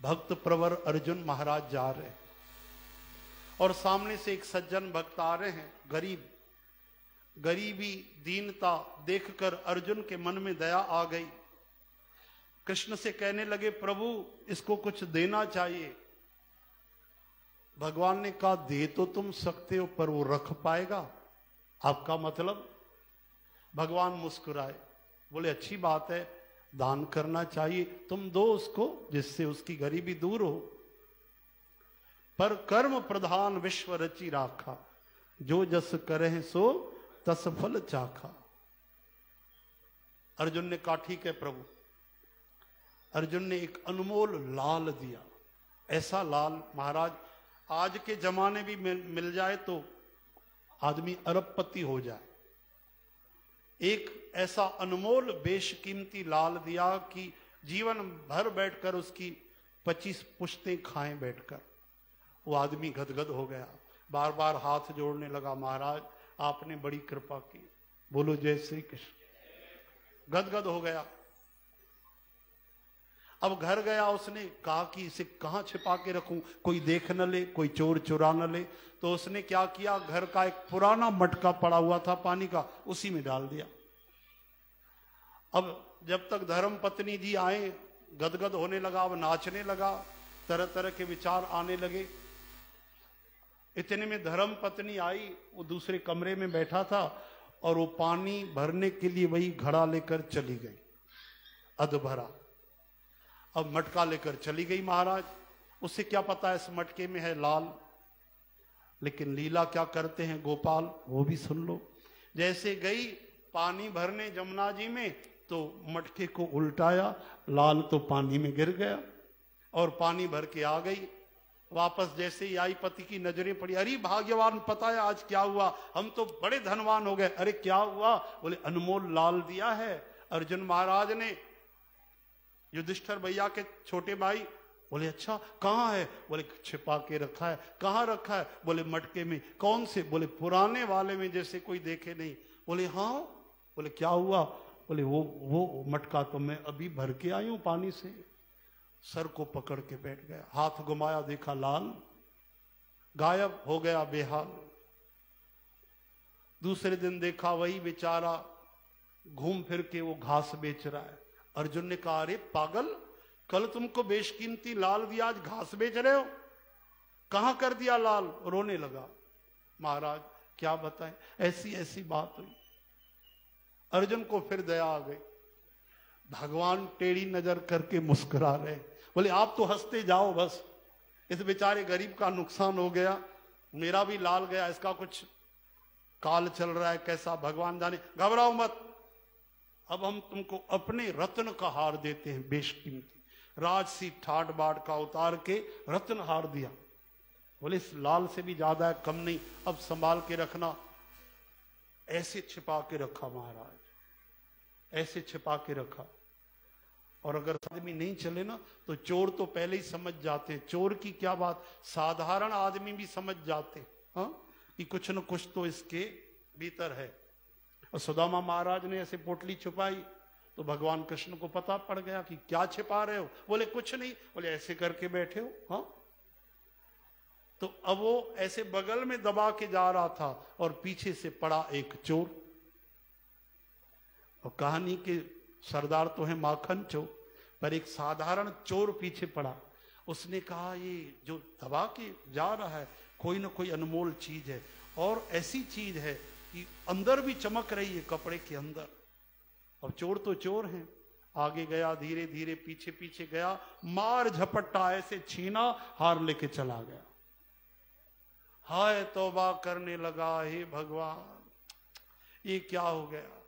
भक्त प्रवर अर्जुन महाराज जा रहे और सामने से एक सज्जन भक्त आ रहे हैं, गरीब। गरीबी, दीनता देखकर अर्जुन के मन में दया आ गई। कृष्ण से कहने लगे, प्रभु, इसको कुछ देना चाहिए। भगवान ने कहा, दे तो तुम सकते हो, पर वो रख पाएगा। आपका मतलब? भगवान मुस्कुराए। बोले, अच्छी बात है, दान करना चाहिए। तुम दो उसको, जिससे उसकी गरीबी दूर हो। पर कर्म प्रधान विश्व रचि राखा। जो जस करे सो तस फल चाखा। अर्जुन ने कहा ठीक है प्रभु अर्जुन ने एक अनमोल लाल दिया। ऐसा लाल महाराज आज के जमाने भी मिल, मिल जाए तो आदमी अरबपति हो जाए। एक ऐसा अनमोल बेशकीमती लाल दिया कि जीवन भर बैठकर उसकी पच्चीस पुश्तें खाएँ बैठकर। वो आदमी गदगद हो गया। बार बार हाथ जोड़ने लगा, महाराज, आपने बड़ी कृपा की। बोलो, जय श्री कृष्ण गदगद हो गया। अब घर गया उसने, कहा कि इसे कहाँ छिपा के रखूँ? कोई देख न ले, कोई चोर चुरा न ले। तो उसने क्या किया? घर का एक पुराना मटका पड़ा हुआ था पानी का, उसी में डाल दिया। अब जब तक धर्म पत्नी जी आए, गदगद होने लगा, अब नाचने लगा तरह तरह के विचार आने लगे। इतने में धर्म पत्नी आई, वो दूसरे कमरे में बैठा था और वो पानी भरने के लिए वही घड़ा लेकर चली गई, अध भरा। अब मटका लेकर चली गई महाराज। उससे क्या पता है इस मटके में है लाल, लेकिन लीला क्या करते हैं गोपाल, वो भी सुन लो। जैसे गई पानी भरने जमुना जी में तो मटके को उल्टाया, लाल तो पानी में गिर गया और पानी भर के आ गई। वापस जैसे ही आई, पति की नज़रें पड़ी। अरे भाग्यवान, पता है आज क्या हुआ? हम तो बड़े धनवान हो गए। अरे क्या हुआ? बोले, अनमोल लाल दिया है। अर्जुन महाराज ने युधिष्ठर भैया के छोटे भाई, बोले अच्छा कहाँ है? बोले, छिपा के रखा है। कहाँ रखा है? बोले, मटके में। कौन से? बोले, पुराने वाले में जैसे कोई देखे नहीं। बोले हाँ। बोले, क्या हुआ? बोले, वो वो मटका तो मैं अभी भर के आई हूँ पानी से। सर को पकड़ के बैठ गया। हाथ घुमाया, देखा लाल, गायब हो गया बेहाल। दूसरे दिन देखा वही बेचारा घूम फिर के वो घास बेच रहा है। अर्जुन ने कहा, अरे पागल, कल तुमको बेशकीमती लाल दिया आज घास बेच रहे हो। कहाँ कर दिया लाल? रोने लगा। महाराज, क्या बताएँ? ऐसी ऐसी बात हुई। अर्जुन को फिर दया आ गई। भगवान टेढ़ी नज़र करके मुस्कुरा रहे। बोले, आप तो हँसते जाओ बस। इस बेचारे गरीब का नुकसान हो गया, मेरा भी लाल गया, इसका कुछ काल चल रहा है, कैसा भगवान जाने। घबराओ मत। अब हम तुमको अपने रत्न का हार देते हैं, बेशकीमती। राजसी ठाट बाट का उतार के रत्न हार दिया। बोले, इस लाल से भी ज़्यादा है कम नहीं, अब संभाल के रखना। ऐसे छिपा के रखा महाराज, ऐसे छिपा के रखा। और अगर आदमी नहीं चले ना तो चोर तो पहले ही समझ जाते हैं। चोर की क्या बात? साधारण आदमी भी समझ जाते हैं कि कुछ न कुछ तो इसके भीतर है। और सुदामा महाराज ने ऐसे पोटली छुपाई तो भगवान कृष्ण को पता पड़ गया कि क्या छिपा रहे हो? बोले, कुछ नहीं। बोले, ऐसे करके बैठे हो हाँ? तो अब वो ऐसे बगल में दबा के जा रहा था और पीछे से पड़ा एक चोर। और कहानी के सरदार तो है माखन चोर पर एक साधारण चोर पीछे पड़ा। उसने कहा, ये जो दबा के जा रहा है, कोई ना कोई अनमोल चीज़ है। और ऐसी चीज़ है कि अंदर भी चमक रही है कपड़े के अंदर। अब चोर तो चोर हैं। आगे गया धीरे धीरे पीछे पीछे गया, मार झपट्टा ऐसे छीना, हार लेके चला गया। हाय, तोबा करने लगा, हे भगवान, ये क्या हो गया?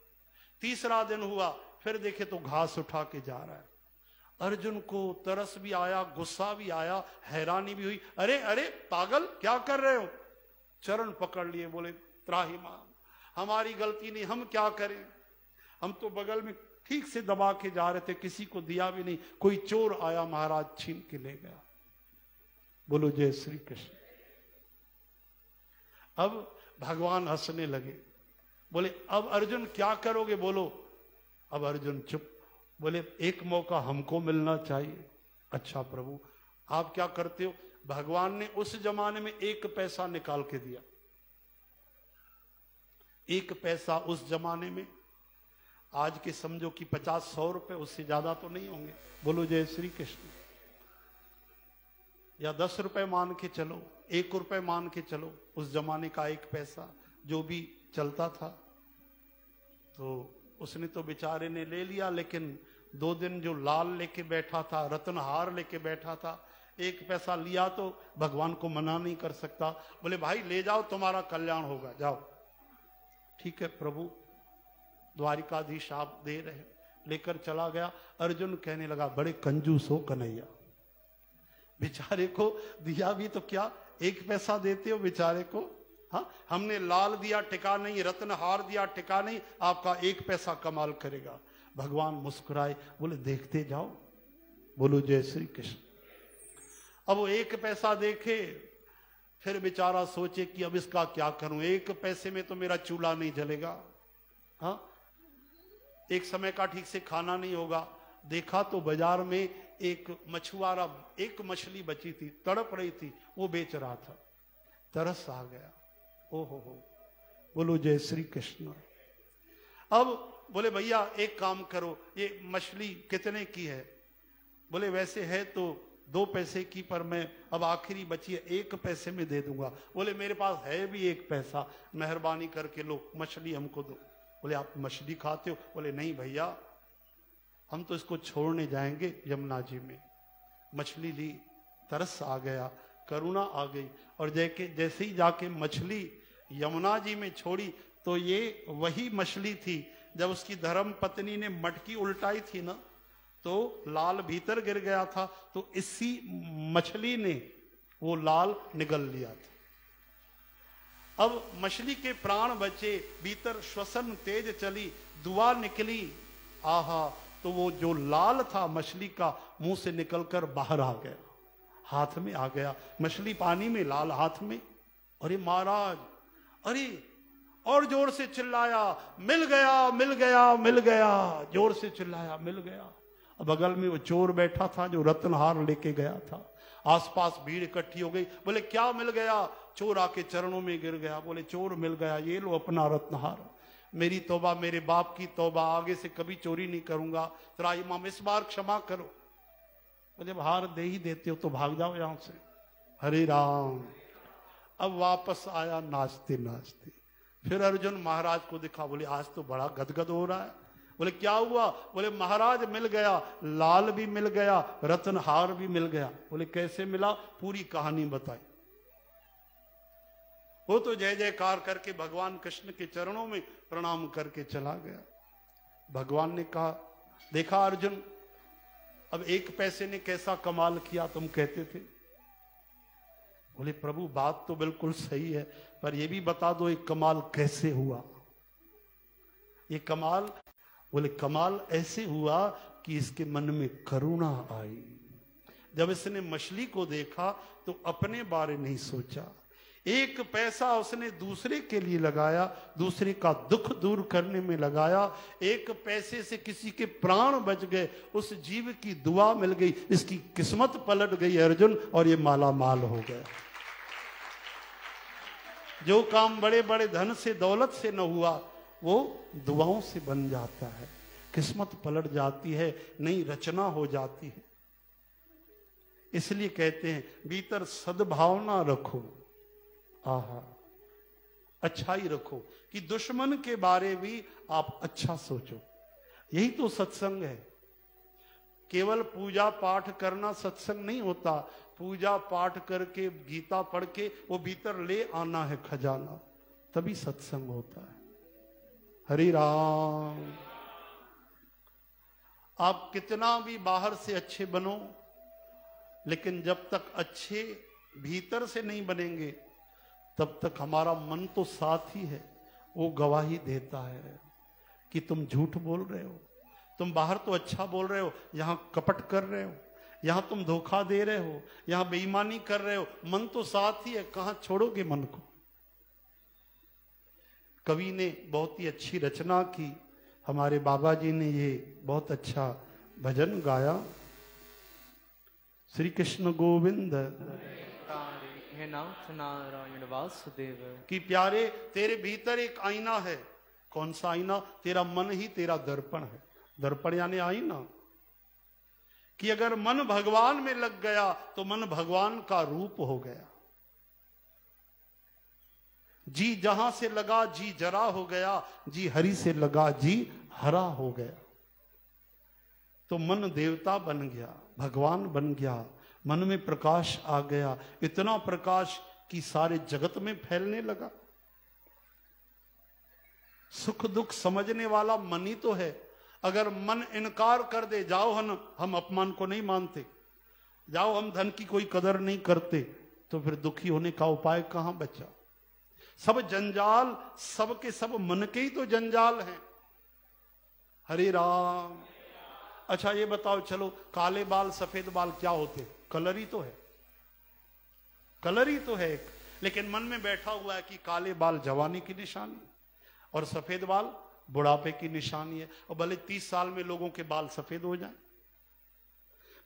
तीसरा दिन हुआ, फिर देखे तो घास उठा के जा रहा है। अर्जुन को तरस भी आया, गुस्सा भी आया, हैरानी भी हुई। अरे अरे, पागल, क्या कर रहे हो? चरण पकड़ लिए, बोले त्राही त्राहीमान, हमारी गलती नहीं, हम क्या करें? हम तो बगल में ठीक से दबा के जा रहे थे, किसी को दिया भी नहीं। कोई चोर आया, महाराज छीन के ले गया। बोलो, जय श्री कृष्ण अब भगवान हंसने लगे। बोले, अब अर्जुन क्या करोगे? बोलो, अब अर्जुन चुप बोले, एक मौका हमको मिलना चाहिए। अच्छा प्रभु, आप क्या करते हो? भगवान ने उस जमाने में एक पैसा निकाल के दिया। एक पैसा उस जमाने में। आज के समझो कि पचास सौ रुपए उससे ज़्यादा तो नहीं होंगे। बोलो, जय श्री कृष्ण। या दस रुपए मान के चलो, एक रुपए मान के चलो, उस जमाने का एक पैसा जो भी चलता था तो उसने तो बेचारे ने ले लिया, लेकिन दो दिन जो लाल लेके बैठा था, रत्नहार लेके बैठा था, एक पैसा लिया तो भगवान को मना नहीं कर सकता। बोले, भाई, ले जाओ, तुम्हारा कल्याण होगा, जाओ। ठीक है, प्रभु, द्वारिकाधीश आप दे रहे लेकर चला गया। अर्जुन कहने लगा, बड़े कंजूस हो कन्हैया। बेचारे को दिया भी तो क्या? एक पैसा देते हो बेचारे को हाँ हमने लाल दिया, टिका नहीं, रत्न हार दिया, टिका नहीं, आपका एक पैसा कमाल करेगा। भगवान मुस्कुराए, बोले, देखते जाओ। बोलो, जय श्री कृष्ण अब वो एक पैसा देखे, फिर बेचारा सोचे कि अब इसका क्या करूँ? एक पैसे में तो मेरा चूल्हा नहीं जलेगा। हाँ एक समय का ठीक से खाना नहीं होगा। देखा तो बाज़ार में एक मछुआरा, एक मछली बची थी, तड़प रही थी, वो बेच रहा था। तरस आ गया। ओ हो हो। बोलो, जय श्री कृष्ण। अब बोले, भैया, एक काम करो, ये मछली कितने की है? बोले, वैसे है तो दो पैसे की, पर मैं अब आखिरी बची है, एक पैसे में दे दूँगा। बोले, मेरे पास है भी एक पैसा, मेहरबानी करके लो, मछली हमको दो। बोले, आप मछली खाते हो? बोले, नहीं भैया, हम तो इसको छोड़ने जाएँगे यमुना जी में। मछली ली, तरस आ गया करुणा आ गई। और जैके, जैसे ही जाके मछली यमुना जी में छोड़ी तो ये वही मछली थी। जब उसकी धर्म पत्नी ने मटकी उल्टाई थी ना तो लाल भीतर गिर गया था तो इसी मछली ने वो लाल निगल लिया था। अब मछली के प्राण बचे, भीतर श्वसन तेज चली, दुआ निकली, आहा तो वो जो लाल था मछली का, मुँह से निकलकर बाहर आ गया। हाथ में आ गया। मछली पानी में, लाल हाथ में। अरे महाराज, अरे, और ज़ोर से चिल्लाया, मिल गया मिल गया मिल गया। ज़ोर से चिल्लाया, मिल गया। बगल में वो चोर बैठा था जो रत्नहार लेके गया था। आसपास भीड़ इकट्ठी हो गई। बोले, क्या मिल गया? चोर आके चरणों में गिर गया। बोले, चोर मिल गया, ये लो अपना रत्नहार। मेरी तोबा मेरे बाप की तोबा, आगे से कभी चोरी नहीं करूँगा। तेरा इमाम इस बार क्षमा करो। बोले हार दे ही देते हो तो भाग जाओ यहाँ से। हरे राम। अब वापस आया नाचते नाचते। फिर अर्जुन महाराज को दिखा, बोले, आज तो बड़ा गदगद हो रहा है। बोले, क्या हुआ? बोले, महाराज मिल गया, लाल भी मिल गया, रत्नहार भी मिल गया। बोले, कैसे मिला? पूरी कहानी बताई। वो तो जय जयकार करके भगवान कृष्ण के चरणों में प्रणाम करके चला गया। भगवान ने कहा, देखा अर्जुन अब एक पैसे ने कैसा कमाल किया, तुम कहते थे। बोले, प्रभु, बात तो बिल्कुल सही है, पर यह भी बता दो, एक कमाल कैसे हुआ? ये कमाल, बोले, कमाल ऐसे हुआ कि इसके मन में करुणा आई। जब इसने मछली को देखा तो अपने बारे नहीं सोचा। एक पैसा उसने दूसरे के लिए लगाया, दूसरे का दुख दूर करने में लगाया, एक पैसे से किसी के प्राण बच गए, उस जीव की दुआ मिल गई, इसकी किस्मत पलट गई अर्जुन और ये माला माल हो गया। जो काम बड़े बड़े धन से, दौलत से न हुआ, वो दुआओं से बन जाता है। किस्मत पलट जाती है, नई रचना हो जाती है। इसलिए कहते हैं, भीतर सद्भावना रखो। आहा। अच्छाई रखो कि दुश्मन के बारे भी आप अच्छा सोचो। यही तो सत्संग है। केवल पूजा पाठ करना सत्संग नहीं होता। पूजा पाठ करके, गीता पढ़ के, वो भीतर ले आना है खजाना। तभी सत्संग होता है। हरि राम। आप कितना भी बाहर से अच्छे बनो, लेकिन जब तक अच्छे भीतर से नहीं बनेंगे तब तक हमारा मन तो साथ ही है, वो गवाही देता है कि तुम झूठ बोल रहे हो। तुम बाहर तो अच्छा बोल रहे हो, यहाँ कपट कर रहे हो, यहाँ तुम धोखा दे रहे हो, यहाँ बेईमानी कर रहे हो। मन तो साथ ही है, कहाँ छोड़ोगे मन को? कवि ने बहुत ही अच्छी रचना की। हमारे बाबा जी ने ये बहुत अच्छा भजन गाया। श्री कृष्ण गोविंद। हे नाथ नारायण वासुदेव कि प्यारे, तेरे भीतर एक आईना है। कौन सा आईना? तेरा मन ही तेरा दर्पण है। दर्पण यानी आईना। कि अगर मन भगवान में लग गया तो मन भगवान का रूप हो गया। जी जहाँ से लगा, जी जरा हो गया। जी हरि से लगा, जी हरा हो गया। तो मन देवता बन गया, भगवान बन गया। मन में प्रकाश आ गया, इतना प्रकाश कि सारे जगत में फैलने लगा। सुख दुख समझने वाला मन ही तो है। अगर मन इनकार कर दे, जाओ हम हम अपमान को नहीं मानते। जाओ हम धन की कोई कदर नहीं करते तो फिर दुखी होने का उपाय कहाँ बचा? सब जंजाल, सब के सब मन के ही तो जंजाल हैं। हरे राम। अच्छा ये बताओ, चलो, काले बाल, सफ़ेद बाल क्या होते? कलर ही तो है। कलर ही तो है एक। लेकिन मन में बैठा हुआ है कि काले बाल जवानी की निशानी और सफ़ेद बाल बुढ़ापे की निशानी है। और भले तीस साल में लोगों के बाल सफ़ेद हो जाए,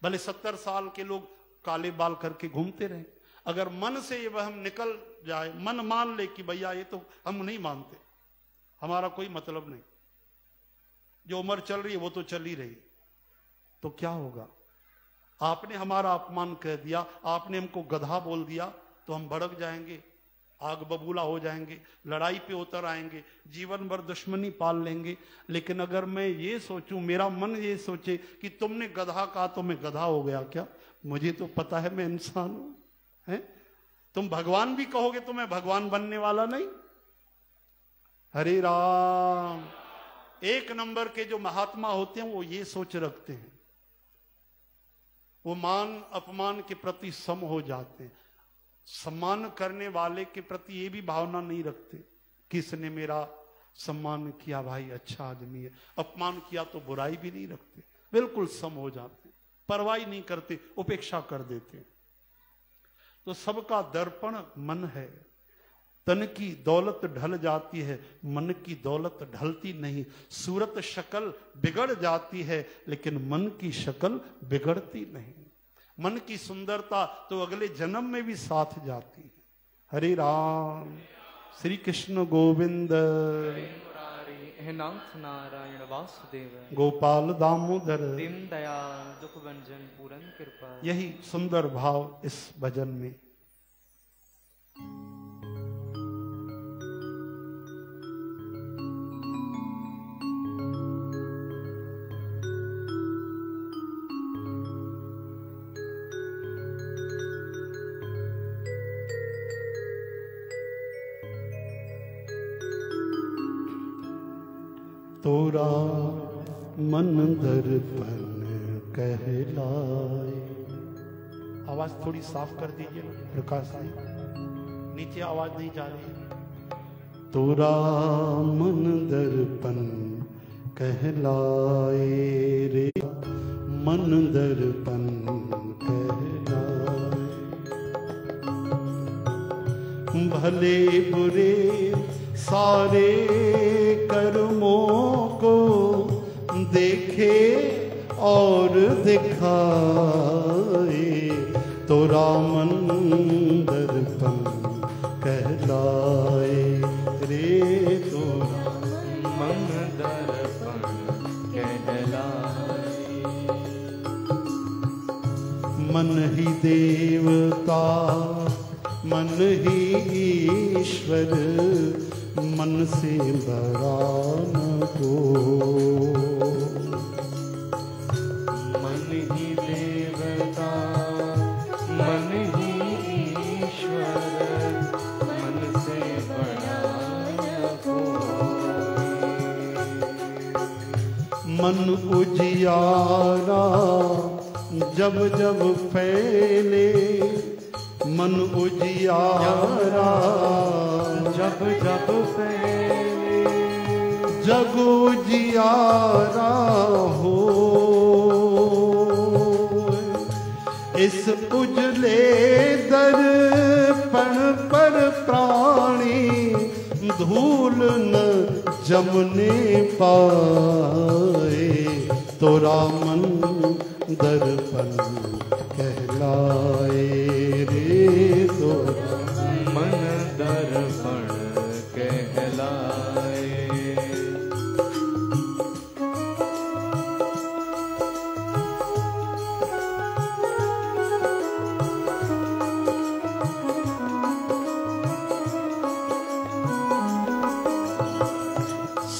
भले सत्तर साल के लोग काले बाल करके घूमते रहे, अगर मन से ये वह निकल जाए, मन मान ले कि भैया ये तो हम नहीं मानते, हमारा कोई मतलब नहीं। जो उम्र चल रही है, वो तो चल ही रही तो क्या होगा? आपने हमारा अपमान कह दिया, आपने हमको गधा बोल दिया तो हम भड़क जाएँगे, आग बबूला हो जाएँगे, लड़ाई पे उतर आएँगे, जीवन भर दुश्मनी पाल लेंगे। लेकिन अगर मैं ये सोचूं, मेरा मन ये सोचे कि तुमने गधा कहा तो मैं गधा हो गया क्या? मुझे तो पता है मैं इंसान हूँ, है? तुम भगवान भी कहोगे तो मैं भगवान बनने वाला नहीं? हरे राम। एक नंबर के जो महात्मा होते हैं, वो ये सोच रखते हैं वो मान, अपमान के प्रति सम हो जाते हैं। सम्मान करने वाले के प्रति ये भी भावना नहीं रखते। किसने मेरा सम्मान किया? भाई अच्छा आदमी है। अपमान किया तो बुराई भी नहीं रखते। बिल्कुल सम हो जाते परवाही नहीं करते, उपेक्षा कर देते तो सबका दर्पण मन है। तन की दौलत ढल जाती है मन की दौलत ढलती नहीं। सूरत शक्ल बिगड़ जाती है लेकिन मन की शक्ल बिगड़ती नहीं। मन की सुंदरता तो अगले जन्म में भी साथ जाती है। हरे राम। श्री कृष्ण गोविंद। नारायण वासुदेव। गोपाल दामोदर। दीन दयाल दुख भंजन पूरन कृपा। यही सुंदर भाव इस भजन में। मन दर्पण कहलाए। आवाज़ थोड़ी साफ़ कर दीजिए प्रकाश जी नीचे आवाज़ नहीं जा रही तोरा मन दर्पण कहलाए रे। मन दर्पण कहलाए। भले बुरे सारे कर्मों देखे और दिखाए तो रामन दर्पण कहलाए। रे तो मन दर्पण कहलाए। मन ही देवता, मन ही ईश्वर, मन से बड़ा को मन उजियारा जब जब फैले मन उजियारा जब जब फैले। जग उजियारा हो। इस उजले दर्पण पर प्राणी धूल न जमने पाए। तो रामन दर्पण कहलाए रे तो मन दर्पण कहलाए।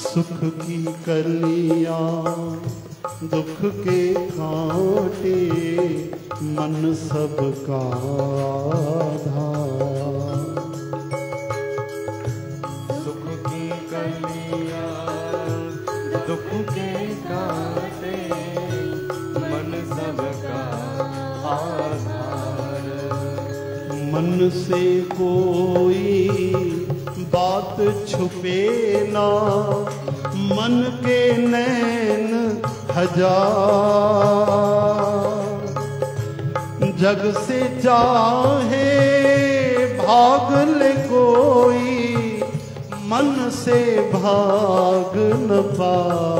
सुख की कलिया भाग न पाए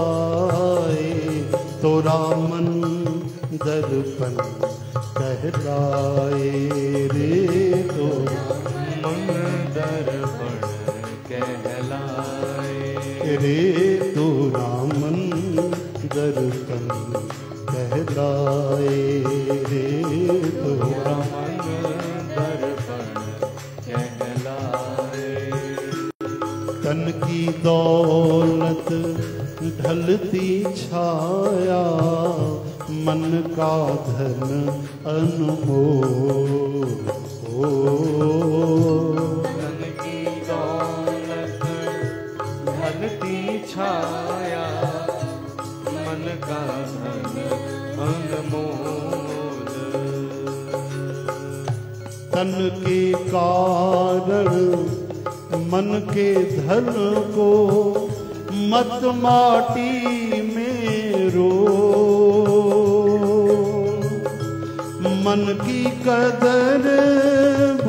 मन की कदर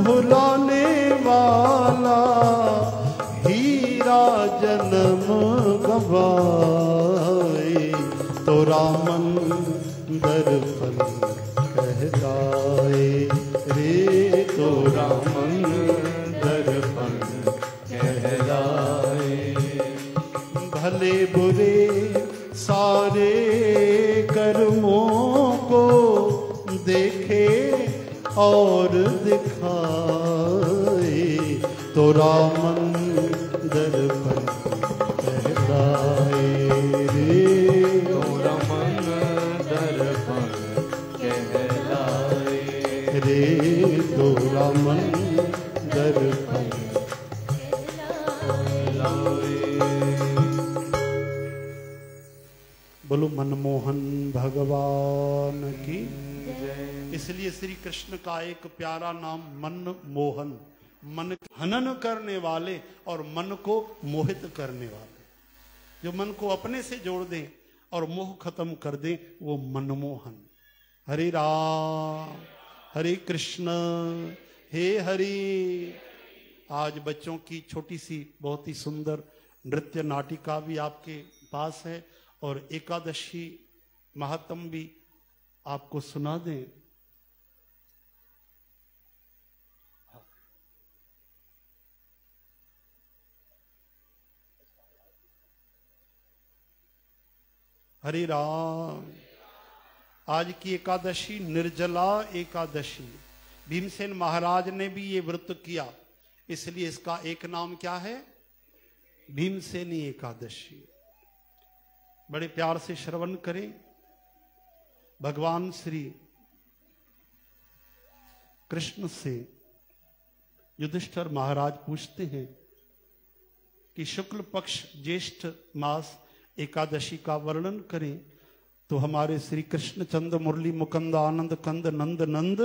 भुलाने वाला हीरा जन्म गवाए तो रामन दर्पण मनमोहन भगवान की। इसलिए श्री कृष्ण का एक प्यारा नाम मन मोहन मन हनन करने वाले और मन को मोहित करने वाले। जो मन को अपने से जोड़ दें और मोह खत्म कर दें, वो मनमोहन। हरे राम, हरे कृष्ण, हे हरि। आज बच्चों की छोटी सी बहुत ही सुंदर नृत्य नाटिका भी आपके पास है। और एकादशी महात्म भी आपको सुना दें। हरे राम। आज की एकादशी निर्जला एकादशी। भीमसेन महाराज ने भी ये व्रत किया, इसलिए इसका एक नाम क्या है? भीमसेनी एकादशी। बड़े प्यार से श्रवण करें। भगवान श्री कृष्ण से युधिष्ठर महाराज पूछते हैं कि शुक्ल पक्ष ज्येष्ठ मास एकादशी का वर्णन करें तो हमारे श्री कृष्ण चंद मुरली मुकंद आनंद कंद नंद नंद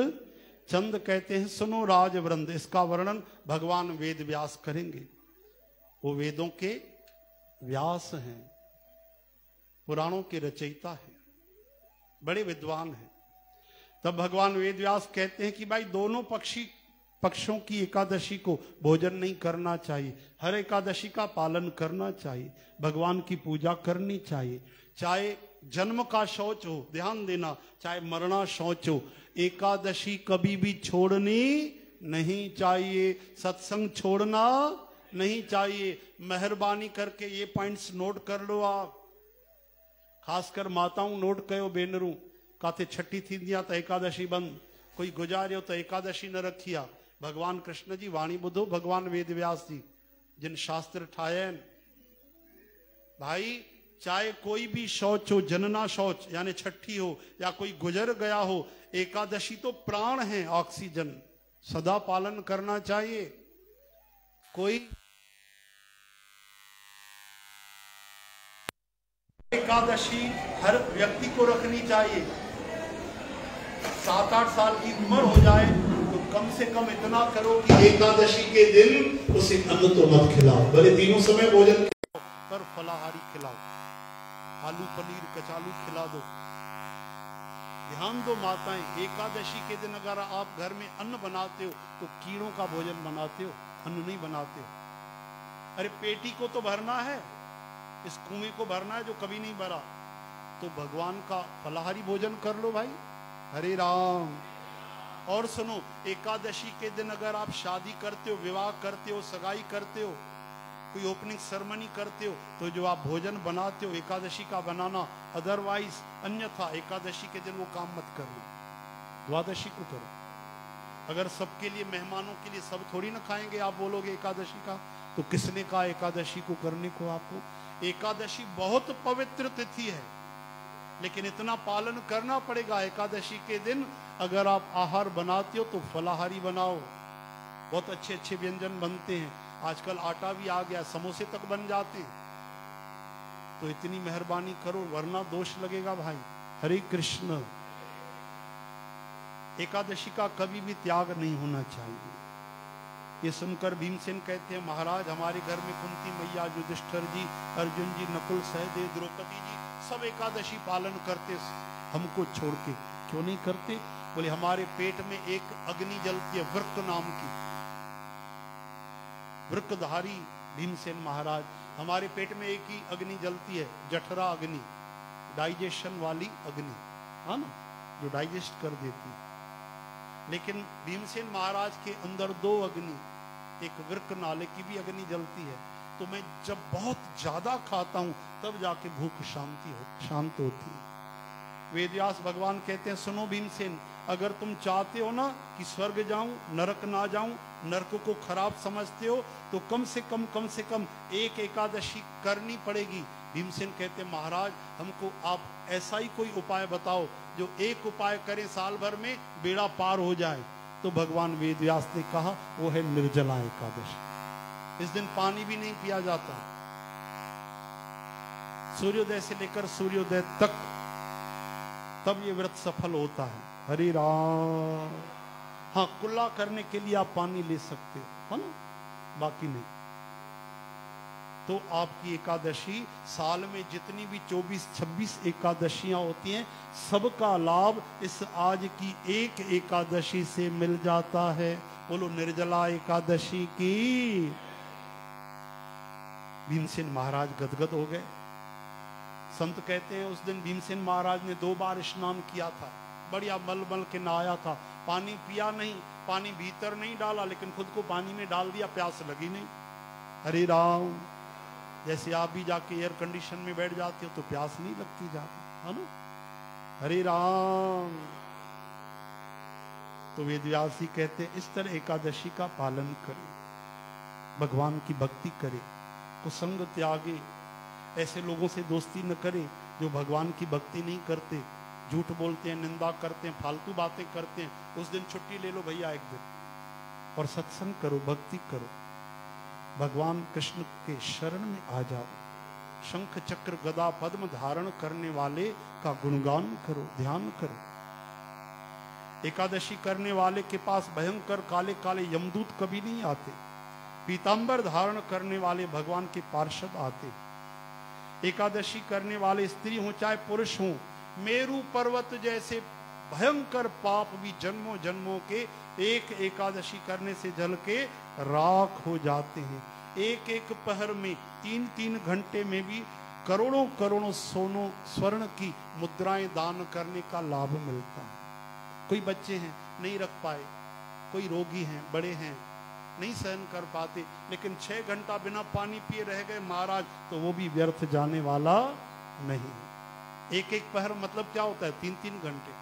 चंद कहते हैं, सुनो राज वृंद इसका वर्णन भगवान वेद व्यास करेंगे। वो वेदों के व्यास हैं। पुराणों के रचयिता है। बड़े विद्वान हैं। तब भगवान वेद व्यास कहते हैं कि भाई दोनों पक्षी, पक्षों की एकादशी को भोजन नहीं करना चाहिए। हर एकादशी का पालन करना चाहिए। भगवान की पूजा करनी चाहिए। चाहे जन्म का शौच हो, ध्यान देना, चाहे मरना शौच हो, एकादशी कभी भी छोड़नी नहीं चाहिए। सत्संग छोड़ना नहीं चाहिए। मेहरबानी करके ये पॉइंट्स नोट कर लो आप। ख़ासकर माताओं नोट कयो बेनरू काते छठी थी तो एकादशी बंद। कोई गुज़ारियो तो एकादशी न रखी आ। भगवान कृष्ण जी, वाणी बुद्धो भगवान वेद व्यास जी। जिन शास्त्र ठाहिया भाई, चाहे कोई भी शौच हो, जनना शौच, यानी छठी हो, या कोई गुजर गया हो, एकादशी तो प्राण है, ऑक्सीजन। सदा पालन करना चाहिए। कोई एकादशी हर व्यक्ति को रखनी चाहिए। सात आठ साल की उम्र हो जाए तो कम से कम इतना करो कि एकादशी के दिन उसे अन्न तो मत खिलाओ, भले तीनों समय भोजन पर फलाहारी खिलाओ। आलू पनीर कचालू खिला दो। ध्यान दो माताएँ, एकादशी के दिन अगर आप घर में अन्न बनाते हो तो कीड़ों का भोजन बनाते हो, अन्न नहीं बनाते हो। अरे पेटी को तो भरना है। इस कुएँ को भरना है जो कभी नहीं भरा। तो भगवान का फलाहारी भोजन कर लो भाई। हरे राम। और सुनो, एकादशी के दिन अगर आप शादी करते हो, विवाह करते हो, सगाई करते हो, कोई ओपनिंग सेरेमनी करते हो तो जो आप भोजन बनाते हो, एकादशी का बनाना अदरवाइज़ अन्यथा एकादशी के दिन वो काम मत करना। द्वादशी को करो। अगर सबके लिए, मेहमानों के लिए सब थोड़ी ना खाएँगे आप बोलोगे एकादशी का तो किसने कहा एकादशी को करने को आपको? एकादशी बहुत पवित्र तिथि है। लेकिन इतना पालन करना पड़ेगा एकादशी के दिन। अगर आप आहार बनाते हो तो फलाहारी बनाओ। बहुत अच्छे अच्छे व्यंजन बनते हैं। आजकल आटा भी आ गया, समोसे तक बन जाते हैं। तो इतनी मेहरबानी करो, वरना दोष लगेगा भाई। हरे कृष्ण। एकादशी का कभी भी त्याग नहीं होना चाहिए। ये सुनकर भीमसेन कहते हैं, महाराज, हमारे घर में कुंती मैया, युधिष्ठर जी, अर्जुन जी, नकुल सहदेव, द्रौपदी जी, सब एकादशी पालन करते, हमको छोड़ के क्यों नहीं करते? बोले, हमारे पेट में एक अग्नि जलती है वृक नाम की वृकधारी भीमसेन महाराज, हमारे पेट में एक ही अग्नि जलती है, जठरा अग्नि, डाइजेशन वाली अग्नि, है ना, जो डाइजेस्ट कर देती है। लेकिन भीमसेन महाराज के अंदर दो अग्नि, एक वृक नाले की भी अग्नि जलती है। तो मैं जब बहुत ज़्यादा खाता हूँ, तब जाके भूख शांति हो, शांत होती है। वेदव्यास भगवान कहते हैं, सुनो भीमसेन, अगर तुम चाहते हो ना कि स्वर्ग जाऊँ, नरक ना जाऊँ, नरक को खराब समझते हो तो कम से कम कम से कम एक एकादशी करनी पड़ेगी। भीमसेन कहते महाराज, हमको आप ऐसा ही कोई उपाय बताओ जो एक उपाय करें साल भर में, बेड़ा पार हो जाए। तो भगवान वेद व्यास ने कहा, वो है निर्जला एकादशी। इस दिन पानी भी नहीं पिया जाता। सूर्योदय से लेकर सूर्योदय तक, तब ये व्रत सफल होता है। हरे राम। हाँ कुल्ला करने के लिए आप पानी ले सकते हो, है ना? बाकी नहीं। तो आपकी एकादशी साल में जितनी भी 24 26 एकादशियाँ होती हैं, सबका लाभ इस आज की एक एकादशी से मिल जाता है। बोलो, निर्जला एकादशी की। भीमसेन महाराज गदगद हो गए। संत कहते हैं, उस दिन भीमसेन महाराज ने दो बार स्नान किया था। बढ़िया मल मल के नहाया था। पानी पिया नहीं, पानी भीतर नहीं डाला, लेकिन खुद को पानी में डाल दिया, प्यास लगी नहीं। हरे राम। जैसे आप भी जाके एयर कंडीशन में बैठ जाते हो तो प्यास नहीं लगती जाती है ना? हरे राम। तो वेदव्यास जी कहते हैं, इस तरह एकादशी का पालन करें, भगवान की भक्ति करें, कुसंग त्यागे। ऐसे लोगों से दोस्ती न करें जो भगवान की भक्ति नहीं करते, झूठ बोलते हैं, निंदा करते हैं, फालतू बातें करते हैं, उस दिन छुट्टी ले लो भैया एक दिन। और सत्संग करो, भक्ति करो। भगवान कृष्ण के शरण में आ जाओ। शंख चक्र गदा पद्म धारण करने वाले का गुणगान करो, ध्यान करो। एकादशी करने वाले के पास भयंकर काले काले यमदूत कभी नहीं आते। पीतांबर धारण करने वाले भगवान के पार्षद आते। एकादशी करने वाले स्त्री हो, चाहे पुरुष हो, मेरू पर्वत जैसे भयंकर पाप भी जन्मों जन्मों के एक एकादशी करने से जल के राख हो जाते हैं। एक एक पहर में तीन तीन घंटे में भी करोड़ों करोड़ों सोनों स्वर्ण की मुद्राएँ दान करने का लाभ मिलता है। कोई बच्चे हैं, नहीं रख पाए, कोई रोगी हैं, बड़े हैं, नहीं सहन कर पाते, लेकिन छह घंटा बिना पानी पिए रह गए महाराज तो वो भी व्यर्थ जाने वाला नहीं। एक एक पहर मतलब क्या होता है? तीन तीन घंटे।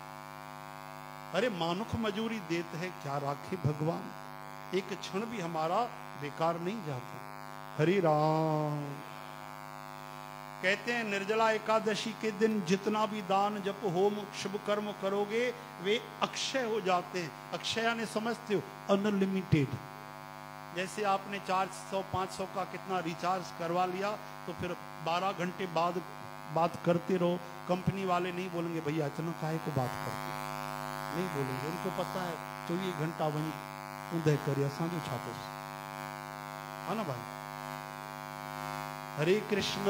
अरे मानुख मजूरी देते हैं, क्या राखे भगवान? एक क्षण भी हमारा बेकार नहीं जाता। हरि राम। कहते हैं, निर्जला एकादशी के दिन जितना भी दान, जप, होम, शुभ कर्म करोगे, वे अक्षय हो जाते हैं। अक्षय यानी समझते हो अनलिमिटेड जैसे आपने चार सौ, पाँच सौ का कितना रिचार्ज करवा लिया तो फिर बारह घंटे बाद बात करते रहो। कंपनी वाले नहीं बोलेंगे, भैया, इतना काहे को बात करते नहीं बोलेंगे। उनको पता है, चौबीस घंटा वही है ना भाई? हरे कृष्ण,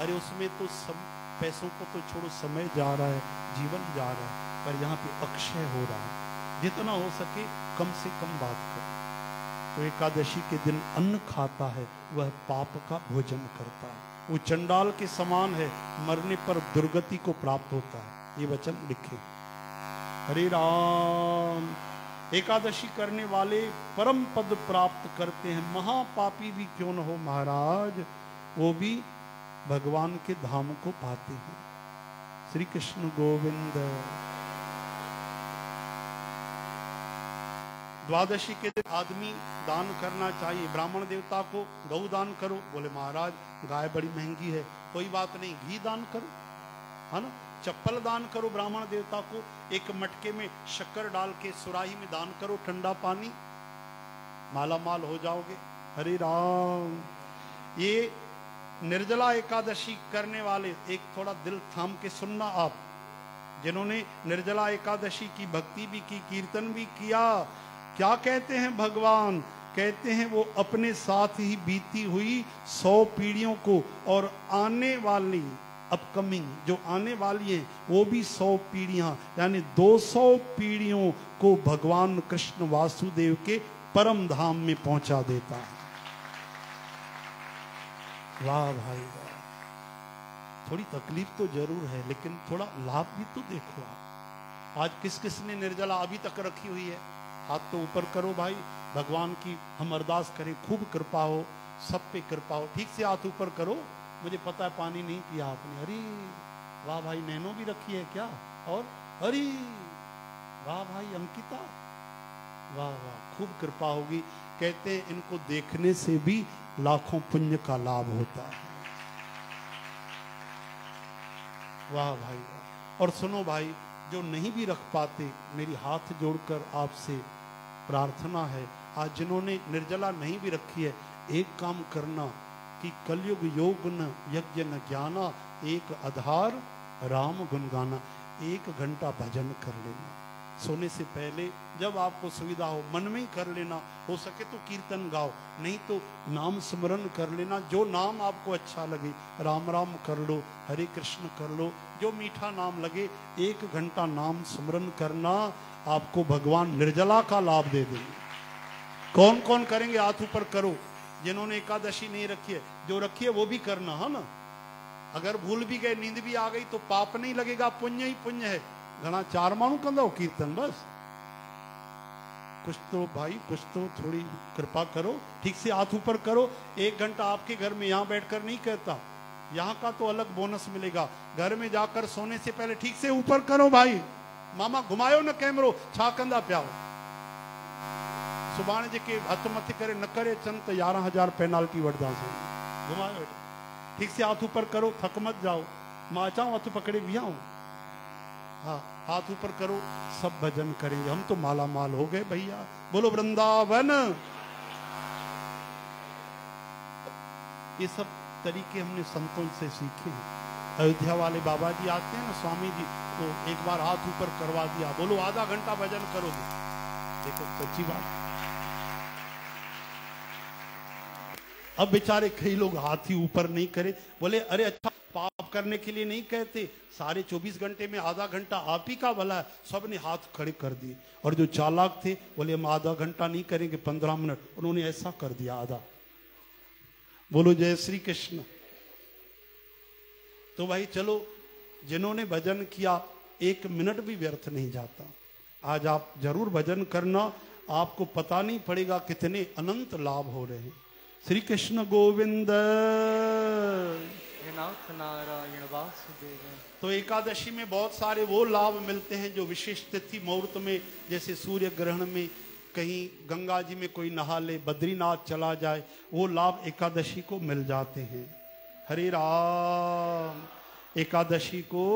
अरे उसमें तो सब पैसों को तो छोड़ो, समय जा रहा है, जीवन जा रहा है, पर यहाँ पे अक्षय हो रहा है। जितना हो सके कम से कम बात करो। तो एकादशी के दिन अन्न खाता है, वह पाप का भोजन करता है। वो चंडाल के समान है, मरने पर दुर्गति को प्राप्त होता है। ये वचन लिखे। हरे राम। एकादशी करने वाले परम पद प्राप्त करते हैं। महापापी भी क्यों न हो महाराज? वो भी भगवान के धाम को पाते हैं। श्री कृष्ण गोविंद। द्वादशी के दिन आदमी दान करना चाहिए। ब्राह्मण देवता को गौ दान करो। बोले, महाराज, गाय बड़ी महँगी है, कोई बात नहीं, घी दान करो, है ना? चप्पल दान करो ब्राह्मण देवता को एक मटके में शक्कर डाल के सुराही में दान करो, ठंडा पानी। माला माल हो जाओगे। हरे राम। ये निर्जला एकादशी करने वाले, एक थोड़ा दिल थाम के सुनना आप, जिन्होंने निर्जला एकादशी की भक्ति भी की, कीर्तन भी किया। क्या कहते हैं भगवान? कहते हैं वो अपने साथ ही बीती हुई सौ पीढ़ियों को और आने वाली अपकमिंग जो आने वाली है, वो भी सौ पीढ़ियाँ, यानी दो सौ पीढ़ियों को भगवान कृष्ण वासुदेव के परम धाम में पहुँचा देता है। वाह भाई वाह। थोड़ी तकलीफ़ तो ज़रूर है, लेकिन थोड़ा लाभ भी तो देखो आप। आज किस किस ने निर्जला अभी तक रखी हुई है? हाथ तो ऊपर करो भाई। भगवान की हम अरदास करें, खूब कृपा हो, सब पे कृपा हो। ठीक से हाथ ऊपर करो। मुझे पता है पानी नहीं पिया आपने। अरे, वाह भाई, नैनो भी रखी है क्या? और, अरे, वाह भाई, अंकिता। वाह वाह, खूब कृपा होगी। कहते हैं, इनको देखने से भी लाखों पुण्य का लाभ होता है। वाह भाई, वाह। और सुनो भाई, जो नहीं भी रख पाते, मेरी हाथ जोड़कर आपसे प्रार्थना है। आज जिन्होंने निर्जला नहीं भी रखी है, एक काम करना कि कलयुग योग न यज्ञ न ज्ञाना, एक आधार राम गुनगाना एक घंटा भजन कर लेना। सोने से पहले जब आपको सुविधा हो, मन में ही कर लेना, हो सके तो कीर्तन गाओ, नहीं तो नाम स्मरण कर लेना, जो नाम आपको अच्छा लगे, राम राम कर लो, हरे कृष्ण कर लो, जो मीठा नाम लगे, एक घंटा नाम स्मरण करना आपको भगवान निर्जला का लाभ दे देंगे। कौन कौन करेंगे? हाथ ऊपर करो। जिन्होंने एकादशी नहीं रखी है, जो रखी है वो भी करना, है ना? अगर भूल भी गए, नींद भी आ गई तो पाप नहीं लगेगा, पुण्य ही पुण्य है। घना चार मानू कंदो कीर्तन बस। कुछ तो भाई, कुछ तो थोड़ी कृपा करो, ठीक से हाथ ऊपर करो। एक घंटा आपके घर में यहाँ बैठकर नहीं कहता। यहाँ का तो अलग बोनस मिलेगा। घर में जाकर सोने से पहले ठीक से ऊपर करो भाई। मामा, घुमायो न कैमरो, छा कंदा पियाओ सुभाणे जेके हथ मथे करे न करे चन तो यारहं हज़ार पेनाल्टी वठंदासीं। घुमायो वेठो। ठीक से हाथ ऊपर करो थक मत जाओ। माँ अचाऊं हथ पकड़े बीहाऊं? हाँ हाथ ऊपर करो सब भजन करेंगे। हम तो माला माल हो गए भैया। बोलो वृंदावन। ये सब तरीके हमने संतों से सीखे हैं। अयोध्या वाले बाबा जी आते हैं ना स्वामी जी तो एक बार हाथ ऊपर करवा दिया। बोलो आधा घंटा भजन करोगे? देखो सच्ची बात। अब बेचारे कई लोग हाथ ही ऊपर नहीं करे। बोले, अरे अच्छा पाप करने के लिए नहीं कहते। सारे 24 घंटे में आधा घंटा आप ही का भला है। सबने हाथ खड़े कर दिए। और जो चालाक थे, बोले, हम आधा घंटा नहीं करेंगे, पंद्रह मिनट। उन्होंने ऐसा कर दिया आधा। बोलो, जय श्री कृष्ण। तो भाई, चलो, जिन्होंने भजन किया, एक मिनट भी व्यर्थ नहीं जाता। आज आप ज़रूर भजन करना। आपको पता नहीं पड़ेगा कितने अनंत लाभ हो रहे हैं। श्री कृष्ण गोविंद नाथ नारायण वासुदेव तो एकादशी में बहुत सारे वो लाभ मिलते हैं जो विशेष तिथि मुहूर्त में जैसे सूर्य ग्रहण में कहीं गंगा जी में कोई नहा ले बद्रीनाथ चला जाए वो लाभ एकादशी को मिल जाते हैं। हरे राम। एकादशी को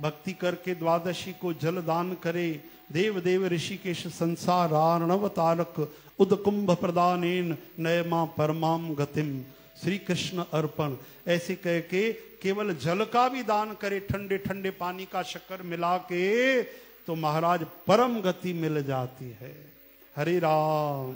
भक्ति करके द्वादशी को जल दान करे देव देव ऋषिकेश संसार आर्णव तारक उदकुंभ प्रदानेन नय माँ परमाम गतिम श्री कृष्ण अर्पण। ऐसे कह के केवल जल का भी दान करे, ठंडे ठंडे पानी का शक्कर मिला के तो महाराज परम गति मिल जाती है। हरे राम।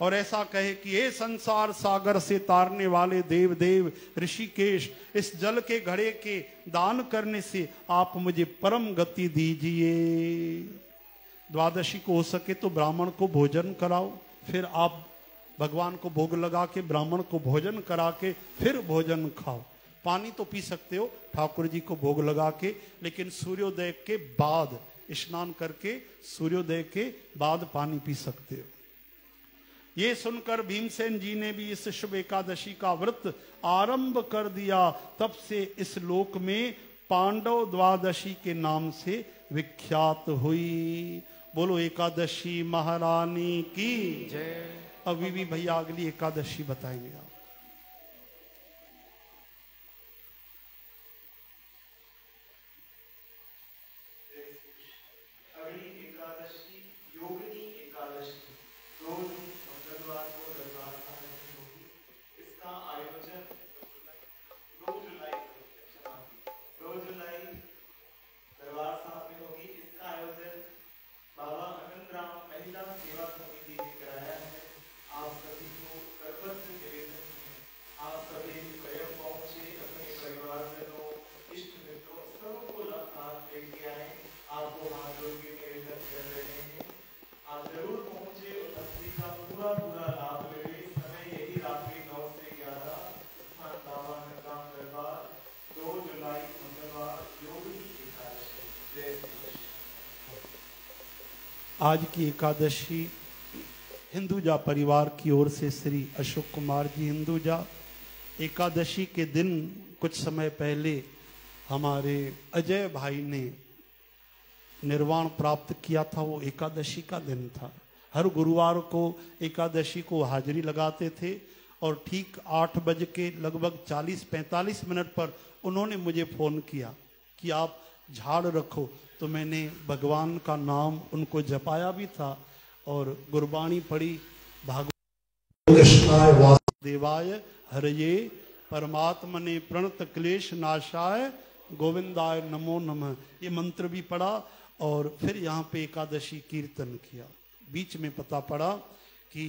और ऐसा कहे कि ये संसार सागर से तारने वाले देव देव ऋषिकेश, इस जल के घड़े के दान करने से आप मुझे परम गति दीजिए। द्वादशी को हो सके तो ब्राह्मण को भोजन कराओ, फिर आप भगवान को भोग लगा के, ब्राह्मण को भोजन करा के, फिर भोजन खाओ। पानी तो पी सकते हो, ठाकुर जी को भोग लगा के, लेकिन सूर्योदय के बाद स्नान करके, सूर्योदय के बाद पानी पी सकते हो। ये सुनकर भीमसेन जी ने भी इस शुभ एकादशी का व्रत आरंभ कर दिया। तब से इस लोक में पांडव द्वादशी के नाम से विख्यात हुई। बोलो एकादशी महारानी की। जय। अभी भी भैया अगली एकादशी बताएँगे आप अगली एकादशी योगिनी एकादशी रोज मंगलवार को दरबार खाने में होगी इसका आयोजन दो जुलाई को क्षमा दो जुलाई दरबार साहब में होगी इसका आयोजन बाबा आनंद राम महिला सेवा समिति ने कराया है आप सभी को करबद्ध निवेदन है आप सभी स्वयं पहुँचे अपने परिवार जनों इष्ट मित्रों सबको साथ लेके आए आपको हाथ जोड़ के निवेदन कर रहे हैं आप ज़रूर पहुँचे और भक्ति का पूरा पूरा लाभ ले समय यही रात्रि नौ से ग्यारह स्थान बाबा नंदराम दरबार दो जुलाई मंगलवार योगी एकादशी जय श्री कृष्ण आज की एकादशी हिंदुजा परिवार की ओर से श्री अशोक कुमार जी हिंदुजा। एकादशी के दिन कुछ समय पहले हमारे अजय भाई ने निर्वाण प्राप्त किया था, वो एकादशी का दिन था। हर गुरुवार को एकादशी को हाजिरी लगाते थे और ठीक आठ बज के लगभग 40-45 मिनट पर उन्होंने मुझे फ़ोन किया कि आप झाड़ रखो। तो मैंने भगवान का नाम उनको जपाया भी था और गुरबाणी पढ़ी, भागवत वासुदेवाय हरये, परमात्मने प्रणत क्लेश नाशाय, गोविंदाय नमो नमः। ये मंत्र भी पढ़ा और फिर यहाँ पे एकादशी कीर्तन किया। बीच में पता पड़ा कि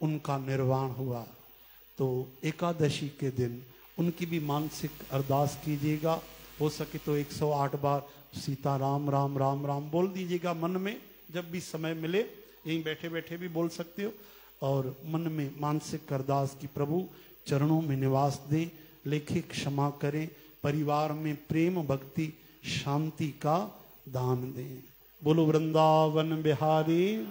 उनका निर्वाण हुआ। तो एकादशी के दिन उनकी भी मानसिक अरदास कीजिएगा। हो सके तो 108 बार सीता राम राम राम राम बोल दीजिएगा मन में, जब भी समय मिले, यहीं बैठे बैठे भी बोल सकते हो। और मन में मानसिक अरदास की प्रभु, चरणों में निवास दे, लेखे, क्षमा करें, परिवार में प्रेम, भक्ति, शांति का दान दें। बोलो, वृंदावन बिहारी।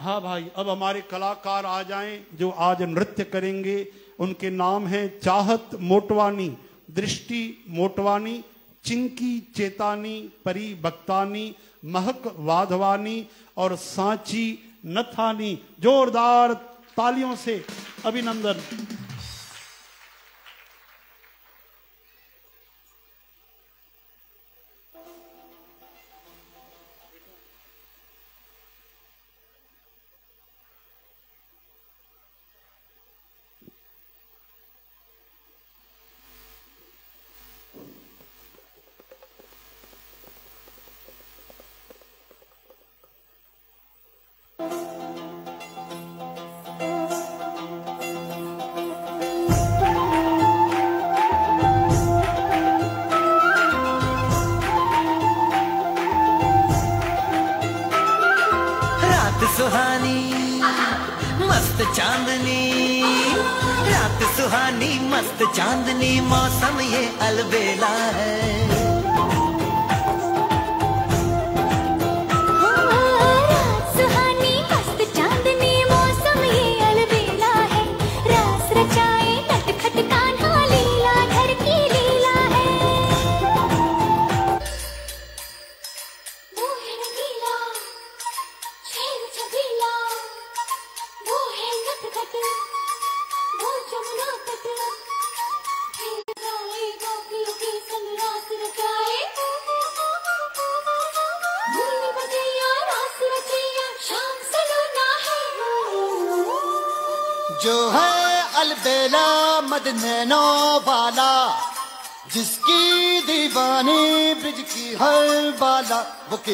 हाँ भाई, अब हमारे कलाकार आ जाएँ, जो आज नृत्य करेंगे, उनके नाम हैं चाहत मोटवानी। दृष्टि मोटवानी, चिंकी चेतानी परी बक्तानी महक वाधवानी और सांची नथानी, जोरदार तालियों से अभिनंदन।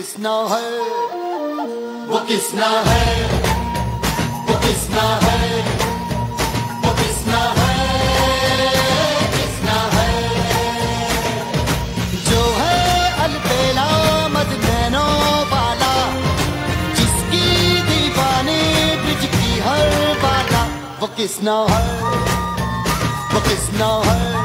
किसना है? वो किसना है? वो किसना है? वो किसना है? किसना है? जो है अलबेला मदनैनो वाला, जिसकी दीवानी ब्रिज की हर बाला, वो किसना है? वो किसना है?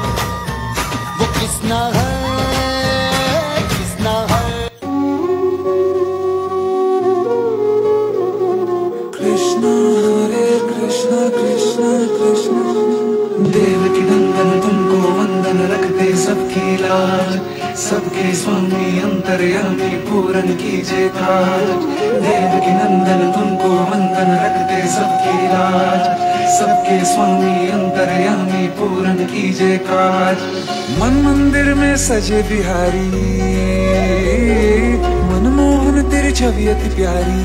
लाज सबके स्वामी अंतर्यामी पूरन कीजिए काज देवकी नंदन तुमको वंदन रखते सबकी राज सबके स्वामी अंतर्यामी पूरन कीजिए काज। मन मंदिर में सजे बिहारी। मनमोहन तेरी छवि अति प्यारी।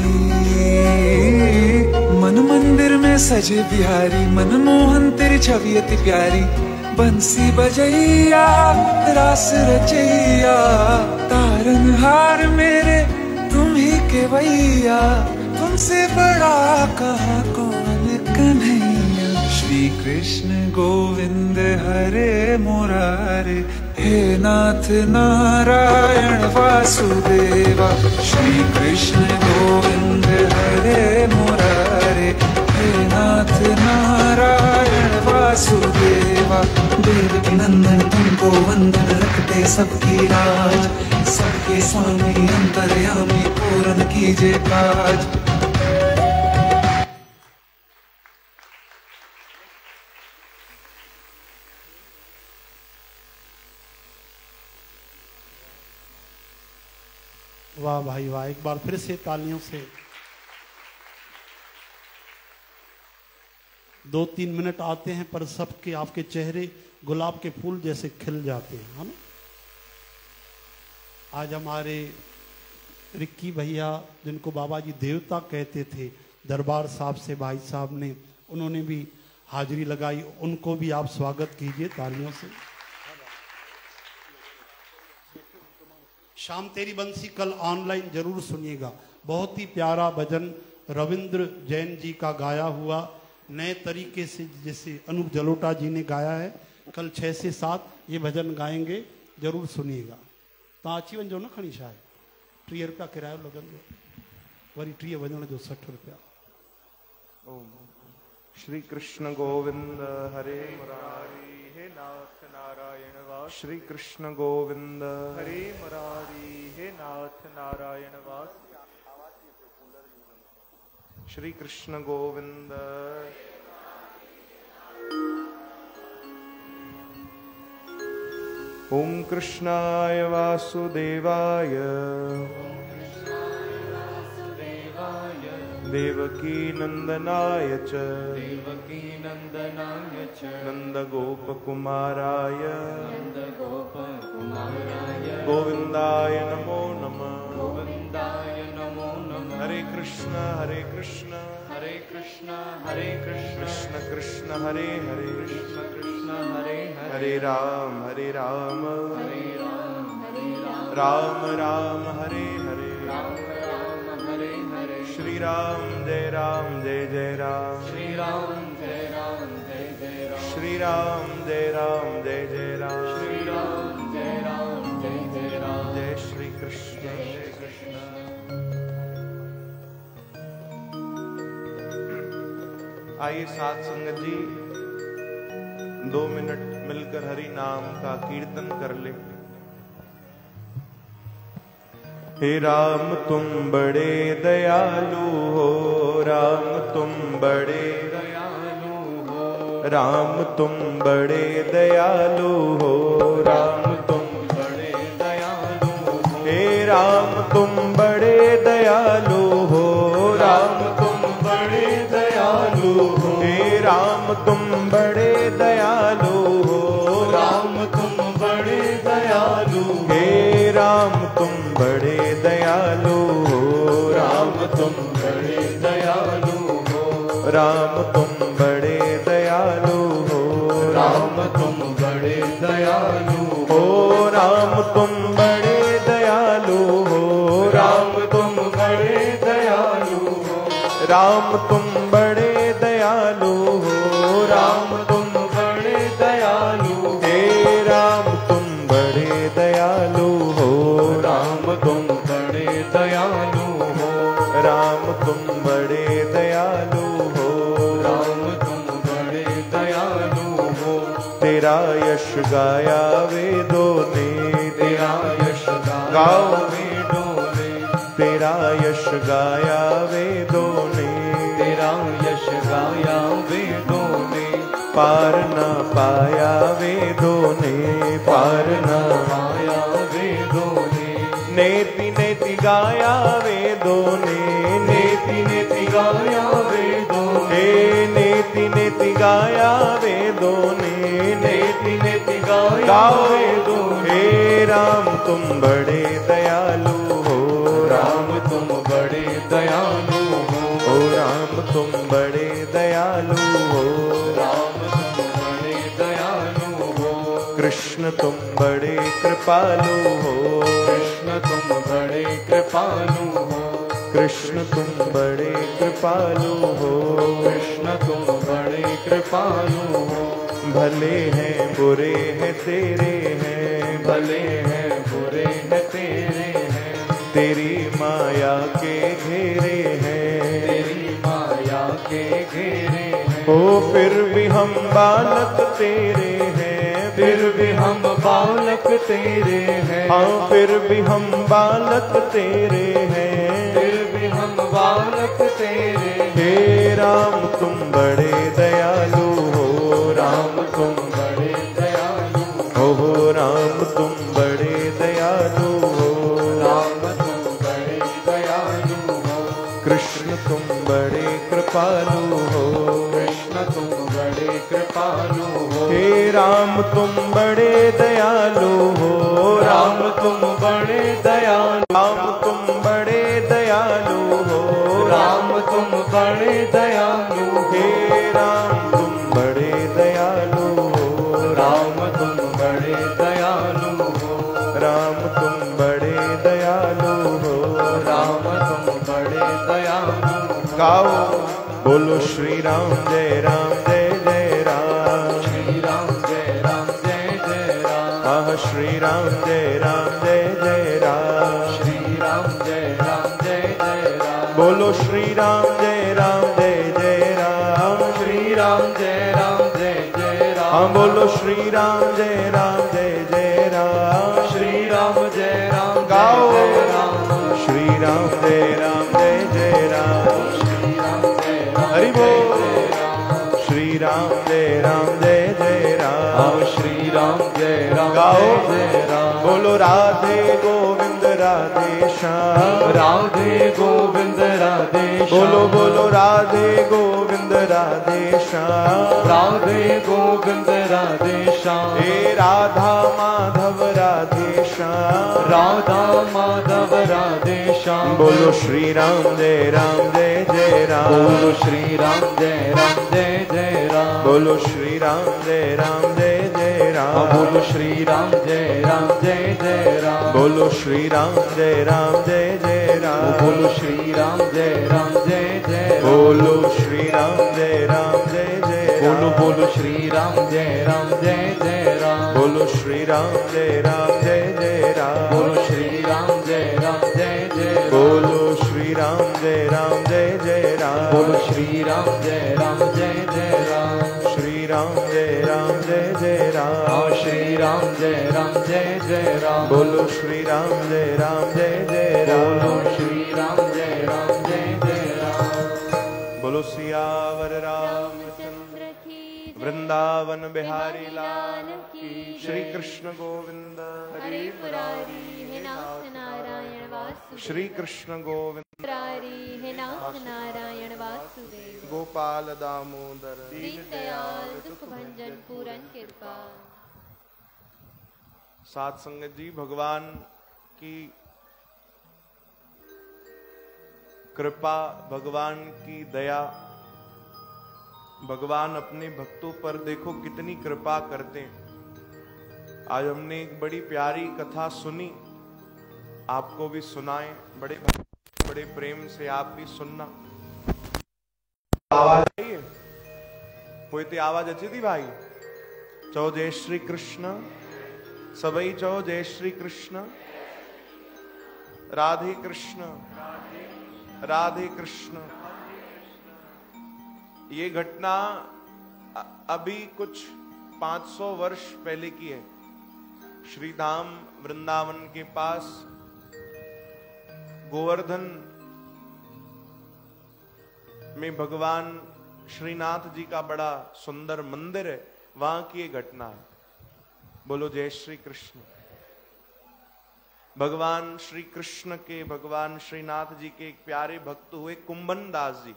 मन मंदिर में सजे बिहारी। मनमोहन तेरी छवि अति प्यारी। बंसी बजैया, रास रचैया तारन हार मेरे, तुम ही के भैया तुमसे बड़ा कहा कौन कन्हैया? श्री कृष्ण गोविंद हरे मुरारे, हे नाथ नारायण वासुदेवा। श्री कृष्ण गोविंद हरे मुरारे नाथ नारायण वासुदेवा देव नंदन तुमको वंदन रखते सबकी राज। सबके स्वामी अंतर्यामी पूरन कीजिए काज। वाह भाई, वाह। एक बार फिर से तालियों से दो तीन मिनट आते हैं, पर सबके, आपके चेहरे गुलाब के फूल जैसे खिल जाते हैं, है ना? आज हमारे रिक्की भैया, जिनको बाबा जी देवता कहते थे, दरबार साहब से भाई साहब ने, उन्होंने भी हाजिरी लगाई, उनको भी आप स्वागत कीजिए तालियों से। शाम तेरी बंसी कल ऑनलाइन ज़रूर सुनिएगा। बहुत ही प्यारा भजन रविंद्र जैन जी का गाया हुआ नए तरीके से जैसे अनूप जलोटा जी ने गाया है कल छः से सात ये भजन गाएँगे ज़रूर सुनिएगा। तव्हां अची वञिजो न खणी छा आहे टीह रुपया किरायो लॻंदो वरी टीह वञण जो सठि रुपया। श्री कृष्ण गोविंद हरे मुरारी हे नाथ नारायण वास। श्री कृष्ण गोविंद हरे मुरारी हे नाथ नारायण वास। श्री कृष्ण गोविंद ओम कृष्णाय वासुदेवाय देवकी नंदनाय च देवकी नंदनाय च नन्दगोपकुमाराय नन्दगोपकुमाराय गोविन्दाय नमो नमः हरे कृष्ण हरे कृष्ण हरे कृष्ण हरे कृष्ण कृष्ण कृष्ण हरे हरे कृष्ण कृष्ण हरे हरे हरे राम हरे राम हरे राम हरे राम राम हरे हरे राम राम हरे हरे श्री राम जय राम जय जय राम श्री राम जय राम जय जय राम श्री राम जय राम जय जय राम श्री राम आइए सात संगत जी। दो मिनट मिलकर हरि नाम का कीर्तन कर ले। हे राम, तुम बड़े दयालु हो। राम, तुम बड़े दयालु हो। राम, तुम बड़े दयालु हो। राम, तुम बड़े दयालु हो। हे राम, तुम तुम बड़े दयालु हो। राम तुम बड़े दयालु हो। राम तुम बड़े दयालु हो। राम तुम बड़े दयालु हो। राम तुम बड़े दयालु हो। राम तुम बड़े गाया वेदों ने पार न पाया वेदों ने पार न आया वेदों ने नेति नेति गाया वेदों ने नेति नेति गाया वेदों ने नेति नेति गाया वेदों ने नेति नेति गाया वेदों ने राम तुम बड़े दयालु हो। राम तुम बड़े दयालु राम तुम बड़े दयालु हो। राम तुम बड़े दयालु हो। कृष्ण तुम बड़े कृपालु हो। कृष्ण तुम बड़े कृपालु हो। कृष्ण तुम बड़े कृपालु हो। कृष्ण तुम बड़े कृपालु हो। भले हैं बुरे हैं तेरे हैं। भले हैं बुरे हैं तेरे हैं। तेरी माया के घेरे हैं ओ फिर भी हम बालक तेरे हैं फिर भी हम बालक तेरे हैं। हाँ फिर भी हम बालक तेरे हैं। फिर भी हम बालक तेरे हैं राम तुम बड़े दयालु हो। राम तुम बड़े दयालु हो। हो राम तुम बड़े दयालु हो। राम तुम बड़े दयालु हो। कृष्ण तुम बड़े कृपालु राम तुम बड़े दयालु हो, राम तुम बड़े दयालु, राम तुम बड़े दयालु हो, राम तुम बड़े दयालु हे, राम तुम बड़े दयालु हो, राम तुम बड़े दयालु हो, राम तुम बड़े दयालु हो, राम तुम बड़े दयालु गाओ, बोलो श्री राम जय राम। हाँ बोलो श्री राम जय राम जय जय राम श्री राम जय राम गाओ श्री राम जय राम जय जय राम श्री राम जय राम हरि बोल श्री राम जय राम जय जय राम श्री राम जय राम गाओ जय राम बोलो राधे गोविंद राधे श्याम राधे गोविंद राधे बोलो बोलो राधे गोविंद राधे श्याम राधे गोविंद राधे श्याम हे राधा माधव राधे श्याम राधा माधव राधे श्याम बोलो श्री राम जय राम जय जय राम बोलो श्री राम जय राम जय जय राम बोलो श्री राम जय राम जय जय हाँ, राम बोलो श्री राम जय राम जय जय राम बोलो श्री राम जय राम जय जय राम बोलो श्री राम जय राम जय जय राम बोलो श्री राम जय राम जय जय बोलो राम बोलो श्री राम जय राम जय जय राम बोलो श्री राम जय राम जय जय राम बोलो श्री राम जय राम जय जय राम बोलो श्री राम जय राम जय जय राम बोलो श्री राम जय राम जय जय राम श्री राम जय राम जय जय राम हाँ श्री राम जय राम जय जय राम। बोलो श्री राम जय राम जय जय राम। बोलो श्री राम जय राम जय जय राम। बोलो सियावर की वृंदावन बिहारी लाल की श्री कृष्ण गोविंद हरे मुरारी हे नाथ नारायण वासुदेव। श्री कृष्ण गोविंद मुरारी हे नाथ नारायण वासुदेव। गोपाल दामोदर। दीन दयाल दुख भंजन पूरन कृपा। सात संगत जी, भगवान की कृपा, भगवान की दया, भगवान अपने भक्तों पर देखो कितनी कृपा करते हैं। आज हमने एक बड़ी प्यारी कथा सुनी, आपको भी सुनाए, बड़े बड़े प्रेम से आप भी सुनना। आवाज़ आई है? कोई ते आवाज़ अच्छी थी भाई? चौ जय श्री कृष्ण सबई चौ जय श्री कृष्ण। राधे कृष्ण। राधे कृष्ण। ये घटना अभी कुछ 500 वर्ष पहले की है। श्रीधाम वृंदावन के पास गोवर्धन में भगवान श्रीनाथ जी का बड़ा सुंदर मंदिर है। वहाँ की ये घटना है। बोलो, जय श्री कृष्ण भगवान श्री कृष्ण के, भगवान श्रीनाथ जी के एक प्यारे भक्त हुए कुंभन दास जी।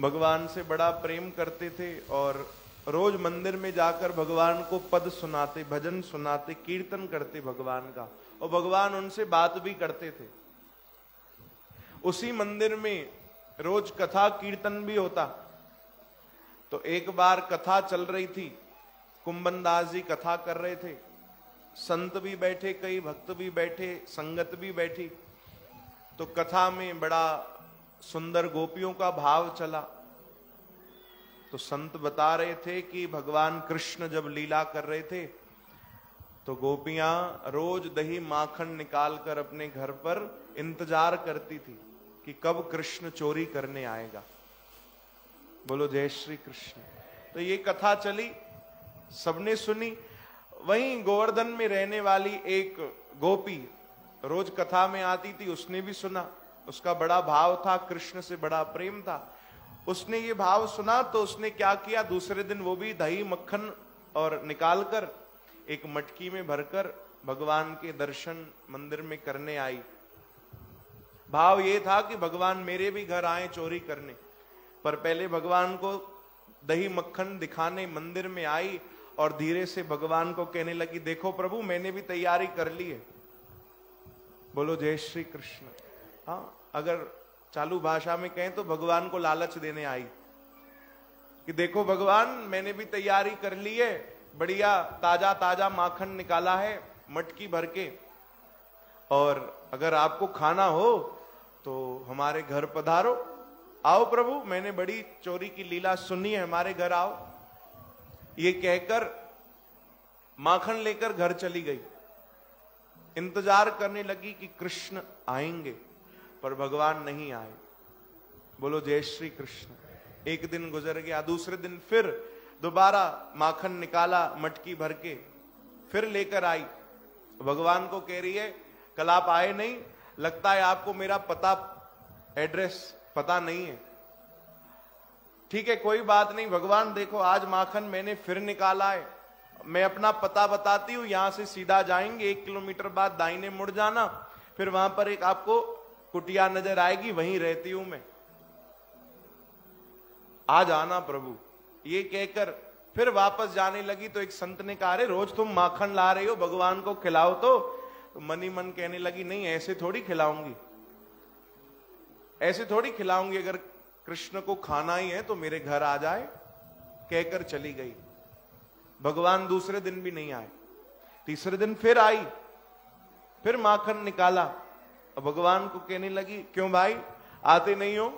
भगवान से बड़ा प्रेम करते थे और रोज मंदिर में जाकर भगवान को पद सुनाते, भजन सुनाते, कीर्तन करते भगवान का। और भगवान उनसे बात भी करते थे। उसी मंदिर में रोज कथा कीर्तन भी होता। तो एक बार कथा चल रही थी कुंभन दास जी कथा कर रहे थे। संत भी बैठे, कई भक्त भी बैठे, संगत भी बैठी। तो कथा में बड़ा सुंदर गोपियों का भाव चला। तो संत बता रहे थे कि भगवान कृष्ण जब लीला कर रहे थे तो गोपियाँ रोज दही माखन निकालकर अपने घर पर इंतज़ार करती थी कि कब कृष्ण चोरी करने आएगा। बोलो, जय श्री कृष्ण। तो ये कथा चली। सबने सुनी। वहीं गोवर्धन में रहने वाली एक गोपी रोज कथा में आती थी, उसने भी सुना। उसका बड़ा भाव था, कृष्ण से बड़ा प्रेम था। उसने ये भाव सुना तो उसने क्या किया? दूसरे दिन वो भी दही मक्खन और निकालकर एक मटकी में भरकर भगवान के दर्शन मंदिर में करने आई। भाव ये था कि भगवान मेरे भी घर आए चोरी करने। पर पहले भगवान को दही मक्खन दिखाने मंदिर में आई और धीरे से भगवान को कहने लगी, देखो प्रभु, मैंने भी तैयारी कर ली है। बोलो, जय श्री कृष्ण। हाँ अगर चालू भाषा में कहें तो भगवान को लालच देने आई कि देखो भगवान, मैंने भी तैयारी कर ली है, बढ़िया ताज़ा ताज़ा माखन निकाला है, मटकी भर के। और अगर आपको खाना हो तो हमारे घर पधारो। आओ प्रभु, मैंने बड़ी चोरी की लीला सुनी है, हमारे घर आओ। ये कहकर माखन लेकर घर चली गई। इंतज़ार करने लगी कि कृष्ण आएँगे, पर भगवान नहीं आए। बोलो, जय श्री कृष्ण। एक दिन गुजर गया, दूसरे दिन फिर दोबारा माखन निकाला, मटकी भर के फिर लेकर आई। भगवान को कह रही है, कल आप आए नहीं, लगता है आपको मेरा पता, एड्रेस पता नहीं है। ठीक है कोई बात नहीं भगवान देखो आज माखन मैंने फिर निकाला है। मैं अपना पता बताती हूँ यहाँ से सीधा जाएँगे एक किलोमीटर बाद दाहिने मुड़ जाना फिर वहाँ पर एक आपको कुटिया नज़र आएगी वहीं रहती हूँ मैं। आज आना प्रभु ये कहकर फिर वापस जाने लगी तो एक संत ने कहा अरे रोज तुम माखन ला रहे हो भगवान को खिलाओ तो, तो मनी मन कहने लगी नहीं ऐसे थोड़ी खिलाऊँगी ऐसे थोड़ी खिलाऊँगी अगर कृष्ण को खाना ही है तो मेरे घर आ जाए, कहकर चली गई। भगवान दूसरे दिन भी नहीं आए। तीसरे दिन फिर आई, फिर माखन निकाला। और भगवान को कहने लगी, क्यों भाई, आते नहीं हो?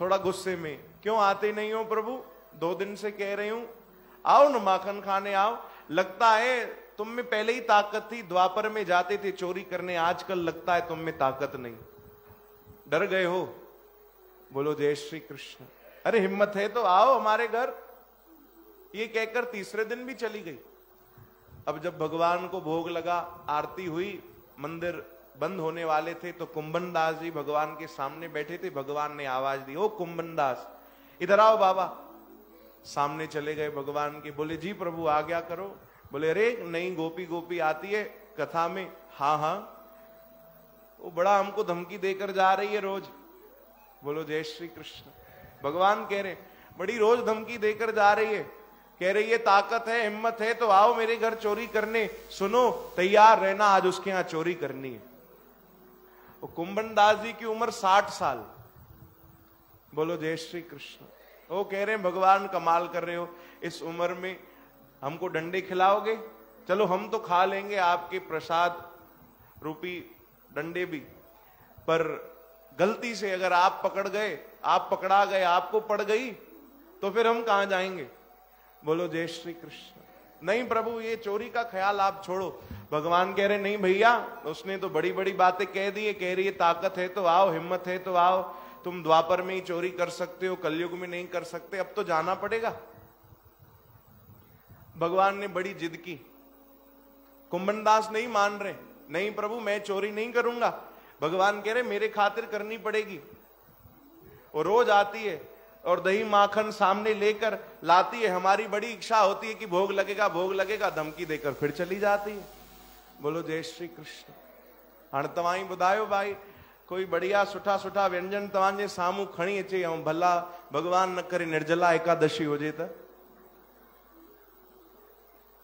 थोड़ा गुस्से में। क्यों आते नहीं हो प्रभु? दो दिन से कह रही हूँ, आओ न माखन खाने आओ। लगता है तुम में पहले ही ताकत थी, द्वापर में जाते थे चोरी करने। आजकल लगता है तुम में ताकत नहीं। डर गए हो? बोलो, जय श्री कृष्ण. अरे, हिम्मत है तो आओ हमारे घर। ये कहकर तीसरे दिन भी चली गई। अब जब भगवान को भोग लगा, आरती हुई, मंदिर बंद होने वाले थे तो कुंभन दास जी भगवान के सामने बैठे थे। भगवान ने आवाज़ दी, ओ कुंभन दास इधर आओ बाबा। सामने चले गए भगवान के। बोले, जी प्रभु आ गया करो। बोले, अरे नई गोपी गोपी आती है कथा में। हाँ हाँ। वो बड़ा हमको धमकी देकर जा रही है रोज। बोलो, जय श्री कृष्ण। भगवान कह रहे बड़ी रोज धमकी देकर जा रही है। कह रही है, ताकत है, हिम्मत है तो आओ मेरे घर चोरी करने। सुनो, तैयार रहना, आज उसके यहाँ चोरी करनी है। वो कुंभन दास जी की उम्र साठ साल। बोलो, जय श्री कृष्ण। वो कह रहे हैं, भगवान कमाल कर रहे हो। इस उम्र में हमको डंडे खिलाओगे? चलो, हम तो खा लेंगे आपके प्रसाद रूपी डंडे भी। पर गलती से अगर आप पकड़ गए, आप पकड़ा गए, आपको पड़ गई तो फिर हम कहा जाएँगे? बोलो, जय श्री कृष्ण। नहीं प्रभु, ये चोरी का ख्याल आप छोड़ो। भगवान कह रहे, नहीं भैया, उसने तो बड़ी बड़ी बातें कह दी है, कह रही है, ताकत है तो आओ, हिम्मत है तो आओ। तुम द्वापर में ही चोरी कर सकते हो, कलयुग में नहीं कर सकते, अब तो जाना पड़ेगा। भगवान ने बड़ी जिद की। कुंभन दास नहीं मान रहे, नहीं प्रभु, मैं चोरी नहीं करूँगा। भगवान कह रहे, मेरे खातिर करनी पड़ेगी। वो रोज आती है और दही माखन सामने लेकर लाती है। हमारी बड़ी इच्छा होती है कि भोग लगेगा भोग लगेगा, धमकी देकर फिर चली जाती है। बोलो, जय श्री कृष्ण। हाणे तव्हां ई ॿुधायो भाई, कोई बढ़िया सुठा सुठा व्यंजन तव्हांजे साम्हूं खणी अचे ऐं भला भगवान न करे निर्जला एकादशी हुजे त।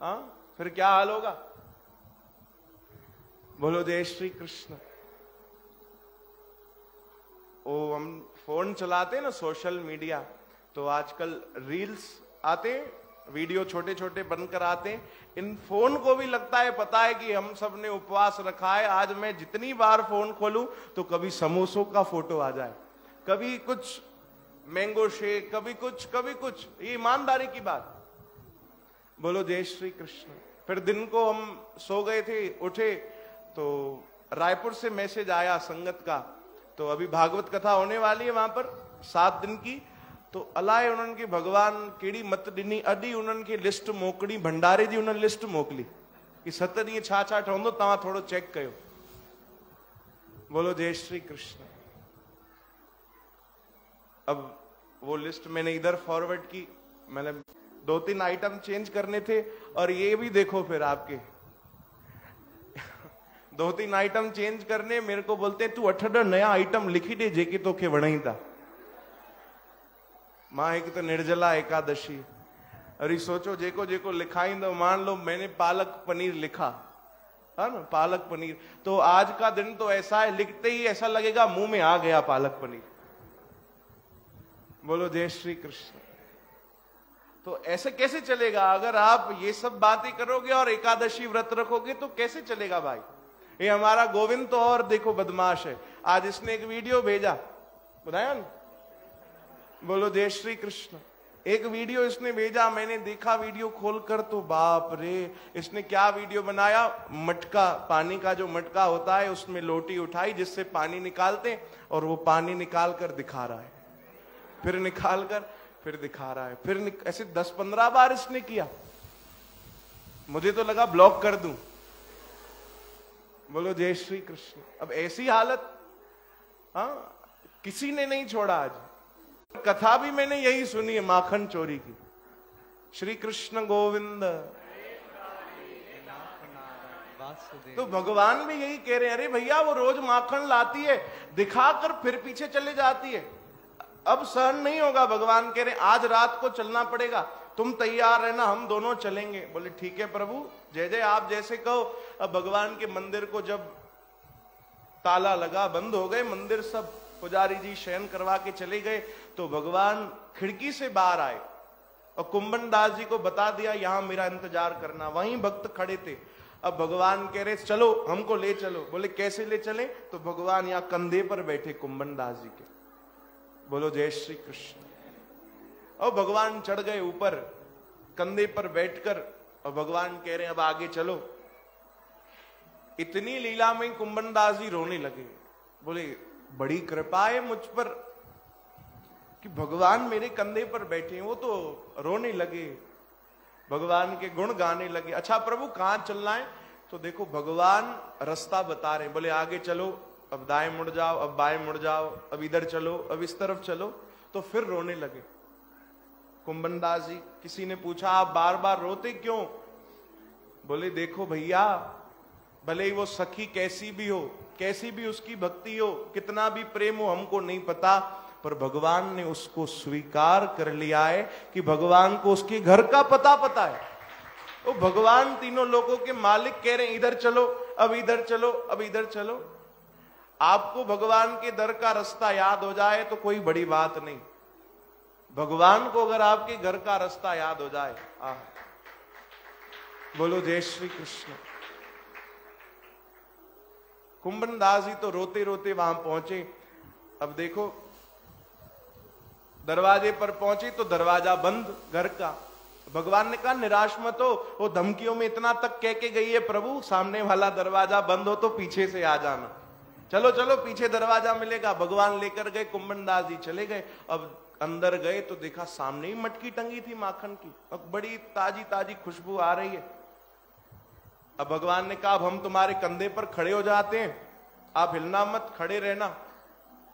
हाँ फिर क्या हाल होगा? बोलो, जय श्री कृष्ण। ओ हम फ़ोन चलाते ना सोशल मीडिया तो आजकल रील्स आते वीडियो छोटे छोटे बनकर आते इन फ़ोन को भी लगता है, पता है कि हम सबने उपवास रखा है, आज मैं जितनी बार फ़ोन खोलूं तो कभी समोसों का फ़ोटो आ जाए। कभी कुछ मैंगो शेक, कभी कुछ कभी कुछ, ये ईमानदारी की बात। बोलो, जय श्री कृष्ण। फिर दिन को हम सो गए थे, उठे तो रायपुर से मैसेज आया संगत का तो अभी भागवत कथा होने वाली है वहाँ पर, सात दिन की। तो अलाए उन्हनि खे भगवान कहिड़ी मत ॾिनी अॼु उन्हनि खे लिस्ट मोकिली भंडारे जी उन्हनि लिस्ट मोकिली। कि सत ॾींहं छा छा ठहंदो तव्हां थोरो चेक कयो। बोलो, जय श्री कृष्ण। अब वो लिस्ट मैंने इधर फॉरवर्ड की, मैंने दो तीन आइटम चेंज करने थे, और ये भी देखो फिर आपके। दो तीन आइटम चेंज करने, मेरे को बोलते हैं, तू अठ नया आइटम लिखी दे जेके तोखे वणई था माँ एक तो निर्जला एकादशी। अरे सोचो, जेको जेको लिखाई दो मान लो मैंने पालक पनीर लिखा। है ना, पालक पनीर। तो आज का दिन तो ऐसा है, लिखते ही ऐसा लगेगा, मुँह में आ गया पालक पनीर। बोलो, जय श्री कृष्ण। तो ऐसे कैसे चलेगा? अगर आप ये सब बातें करोगे और एकादशी व्रत रखोगे तो कैसे चलेगा भाई? ये हमारा गोविंद तो और देखो बदमाश है। आज इसने एक वीडियो भेजा। बताया बोलो, जय श्री कृष्ण। एक वीडियो इसने भेजा, मैंने देखा वीडियो खोलकर तो बाप रे, इसने क्या वीडियो बनाया? मटका, पानी का जो मटका होता है, उसमें लोटी उठाई, जिससे पानी निकालते और वो पानी निकाल कर दिखा रहा है। फिर निकाल कर फिर दिखा रहा है। फिर ऐसे दस पंद्रह बार इसने किया। मुझे तो लगा ब्लॉक कर दूँ। बोलो, जय श्री कृष्ण. अब ऐसी हालत हाँ किसी ने नहीं छोड़ा आज। कथा भी मैंने यही सुनी है, माखन चोरी की। श्री कृष्ण गोविंद। तो भगवान भी यही कह रहे हैं, अरे भैया, वो रोज माखन लाती है, दिखाकर फिर पीछे चले जाती है। अब सहन नहीं होगा, भगवान कह रहे आज रात को चलना पड़ेगा तुम तैयार रहना, हम दोनों चलेंगे। बोले, ठीक है प्रभु, जय जय, आप जैसे कहो। अब भगवान के मंदिर को जब ताला लगा, बंद हो गए, मंदिर सब पुजारी जी शयन करवा के चले गए तो भगवान खिड़की से बाहर आए और कुंभन दास जी को बता दिया, यहाँ मेरा इंतज़ार करना। वहीं भक्त खड़े थे। अब भगवान कह रहे, चलो, हमको ले चलो। बोले, कैसे ले चले? तो भगवान यहाँ कंधे पर बैठे कुंभन दास जी के। बोलो, जय श्री कृष्ण। और भगवान चढ़ गए ऊपर, कंधे पर बैठकर, और भगवान कह रहे हैं, अब आगे चलो। इतनी लीला में कुंभन दास जी रोने लगे। बोले, बड़ी कृपा है मुझ पर कि भगवान मेरे कंधे पर बैठे हैं। वो तो रोने लगे, भगवान के गुण गाने लगे। अच्छा प्रभु, कहाँ चलना है? तो देखो, भगवान रास्ता बता रहे बोले, आगे चलो, अब दाएँ मुड़ जाओ, अब बाएँ मुड़ जाओ, अब इधर चलो, अब इस तरफ़ चलो। तो फिर रोने लगे। कुंभन दास जी, किसी ने पूछा, आप बार बार रोते क्यों? बोले, देखो भैया, भले ही वो सखी कैसी भी हो, कैसी भी उसकी भक्ति हो, कितना भी प्रेम हो, हमको नहीं पता, पर भगवान ने उसको स्वीकार कर लिया है कि भगवान को उसके घर का पता पता है। वो भगवान तीनों लोगों के मालिक कह रहे हैं, इधर चलो, अब इधर चलो, अब इधर चलो। आपको भगवान के दर का रास्ता याद हो जाए तो कोई बड़ी बात नहीं। भगवान को अगर आपके घर का रास्ता याद हो जाए आ बोलो, जय श्री कृष्ण। कुंभन दास जी तो रोते रोते वहाँ पहुँचे। अब देखो, दरवाजे पर पहुँचे तो दरवाज़ा बंद घर का। भगवान ने कहा, निराश मत हो, वो धमकियों में इतना तक कह के गई है, प्रभु, सामने वाला दरवाज़ा बंद हो तो पीछे से आ जाना। चलो चलो, पीछे दरवाज़ा मिलेगा। भगवान लेकर गए कुंभन दास जी चले गए। अब अंदर गए तो देखा सामने ही मटकी टंगी थी माखन की और बड़ी ताजी ताजी खुशबू आ रही है। अब भगवान ने कहा, अब हम तुम्हारे कंधे पर खड़े हो जाते हैं। आप हिलना मत, खड़े रहना।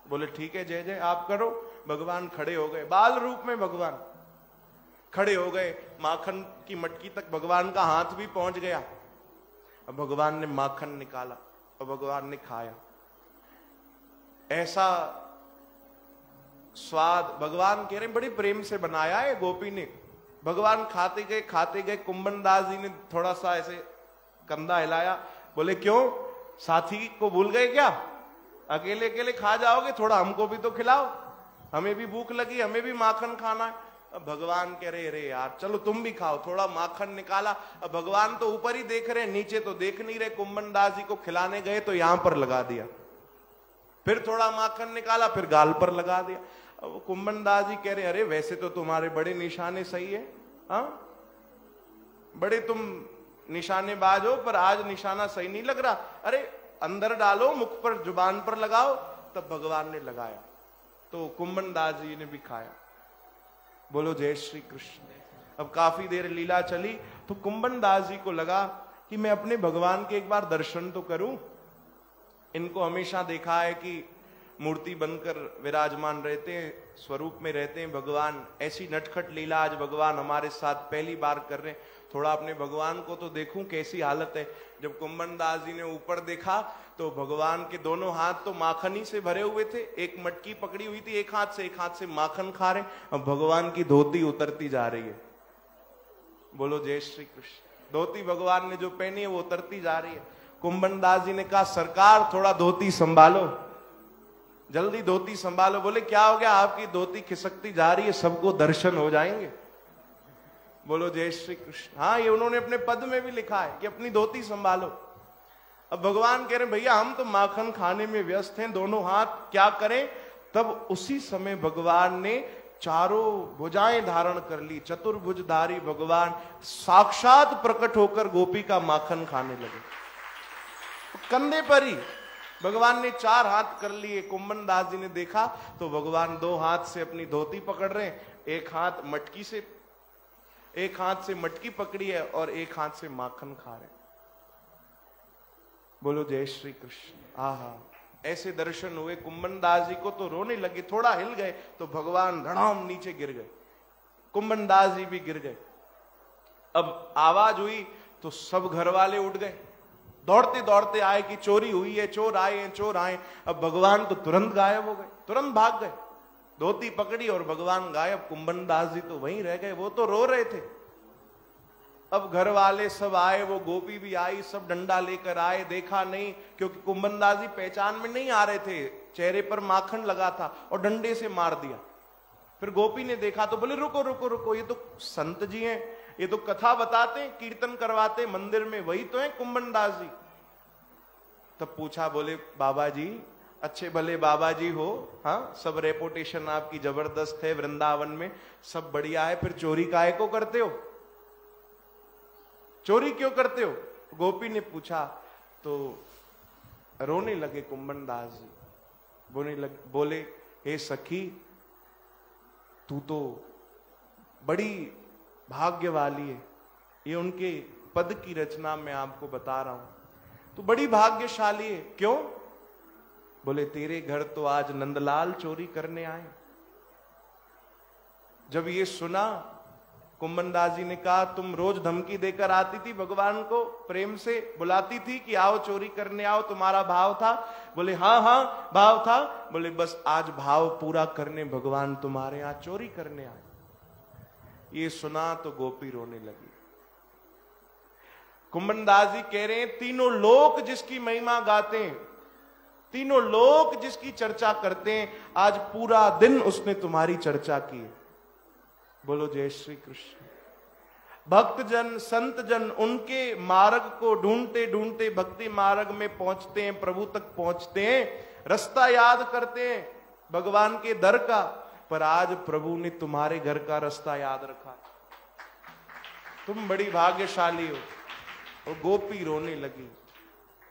बोले, ठीक है, जय जय, आप करो। भगवान खड़े हो गए। बाल रूप में भगवान खड़े हो गए। माखन की मटकी तक भगवान का हाथ भी पहुँच गया। अब भगवान ने माखन निकाला और भगवान ने खाया। ऐसा स्वाद, भगवान कह रहे बड़ी प्रेम से बनाया है गोपी ने। भगवान खाते गए खाते गए कुंभन दास जी ने थोड़ा सा ऐसे कंधा हिलाया। बोले, क्यों? साथी को भूल गए क्या? अकेले अकेले खा जाओगे, थोड़ा हमको भी तो खिलाओ। हमें भी भूख लगी, हमें भी माखन खाना है। अब भगवान कह रहे रे यार, चलो तुम भी खाओ, थोड़ा माखन निकाला। अब भगवान तो ऊपर ही देख रहे नीचे तो देख नहीं रहे। कुंभन दास जी को खिलाने गए तो यहाँ पर लगा दिया। फिर थोड़ा माखन निकाला, फिर गाल पर लगा दिया। अब कुंभन दास जी कह रहे, अरे, वैसे तो तुम्हारे बड़े निशाने सही है, हा? बड़े तुम निशानेबाज हो, पर आज निशाना सही नहीं लग रहा। अरे, अंदर डालो, मुख पर, ज़ुबान पर लगाओ। तब भगवान ने लगाया तो कुंभन दास जी ने भी खाया। बोलो, जय श्री कृष्ण। अब काफ़ी देर लीला चली तो कुंभन दास जी को लगा कि मैं अपने भगवान के एक बार दर्शन तो करूँ। इनको हमेशा देखा है कि मूर्ति बनकर विराजमान रहते हैं, स्वरूप में रहते हैं, भगवान ऐसी नटखट लीला आज भगवान हमारे साथ पहली बार कर रहे हैं। थोड़ा अपने भगवान को तो देखूँ कैसी हालत है। जब कुंभन दास जी ने ऊपर देखा तो भगवान के दोनों हाथ तो माखन से भरे हुए थे। एक मटकी पकड़ी हुई थी एक हाथ से, एक हाथ से माखन खा रहे अब भगवान की धोती उतरती जा रही है। बोलो, जय श्री कृष्ण। धोती भगवान ने जो पहनी है, वो उतरती जा रही है। कुंभन दास जी ने कहा, सरकार, थोड़ा धोती संभालो। जल्दी धोती संभालो, बोले, क्या हो गया? आपकी धोती खिसकती जा रही है, सबको दर्शन हो जाएँगे। बोलो, जय श्री कृष्ण। हाँ ये उन्होंने अपने पद में भी लिखा है कि अपनी धोती संभालो। अब भगवान कह रहे भैया, हम तो माखन खाने में व्यस्त हैं, दोनों हाथ क्या करें? तब उसी समय भगवान ने चारों भुजाएँ धारण कर ली। चतुर्भुजधारी भगवान साक्षात प्रकट होकर गोपी का माखन खाने लगे। कंधे पर ही भगवान ने चार हाथ कर लिए, कुंभन दास जी ने देखा तो भगवान दो हाथ से अपनी धोती पकड़ रहे एक हाथ मटकी से, एक हाथ से मटकी पकड़ी है और एक हाथ से माखन खा रहे बोलो, जय श्री कृष्ण। आहा। ऐसे दर्शन हुए, कुंभन दास जी को तो रोने लगे, थोड़ा हिल गए तो भगवान धड़ाम नीचे गिर गए। कुंभन दास जी भी गिर गए। अब आवाज़ हुई तो सब घर वाले उठ गए। दौड़ते दौड़ते आए कि चोरी हुई है, चोर आए हैं, चोर आए अब भगवान तो तुरंत गायब हो गए, तुरंत भाग गए। धोती पकड़ी और भगवान गायब कुंभन दास जी तो वहीं रह गए, वो तो रो रहे थे। अब घर वाले सब आए, वो गोपी भी आई, सब डंडा लेकर आए, देखा नहीं, क्योंकि कुंभन दास जी पहचान में नहीं आ रहे थे। चेहरे पर माखन लगा था और डंडे से मार दिया। फिर गोपी ने देखा तो बोले, रुको रुको रुको, ये तो संत जी हैं ये तो कथा बताते, कीर्तन करवाते, मंदिर में वही तो है कुंभन दास जी। तब पूछा, बोले, बाबा जी, अच्छे भले बाबा जी हो हाँ सब रेपुटेशन आपकी ज़बरदस्त है वृंदावन में, सब बढ़िया है, फिर चोरी काय को करते हो? चोरी क्यों करते हो? गोपी ने पूछा तो रोने लगे कुंभन दास जी। बोले लग, बोले, हे सखी, तू तो बड़ी भाग्य वाली है। ये उनके पद की रचना मैं आपको बता रहा हूँ। तो बड़ी भाग्यशाली है। क्यों? बोले, तेरे घर तो आज नंदलाल चोरी करने आए जब ये सुना कुंभन दास जी ने कहा, तुम रोज धमकी देकर आती थी भगवान को, प्रेम से बुलाती थी कि आओ चोरी करने आओ, तुम्हारा भाव था? बोले हाँ हाँ भाव था। बोले, बस आज भाव पूरा करने भगवान तुम्हारे यहाँ चोरी करने आए ये सुना तो गोपी रोने लगी। कुंभन दास जी कह रहे हैं, तीनों लोक जिसकी महिमा गाते हैं, तीनों लोक जिसकी चर्चा करते हैं, आज पूरा दिन उसने तुम्हारी चर्चा की बोलो, जय श्री कृष्ण। भक्त जन संत जन उनके मार्ग को ढूंढते ढूंढते भक्ति मार्ग में पहुँचते हैं, प्रभु तक पहुँचते हैं, रास्ता याद करते हैं, भगवान के दर का पर आज प्रभु ने तुम्हारे घर का रास्ता याद रखा तुम बड़ी भाग्यशाली हो और गोपी रोने लगी।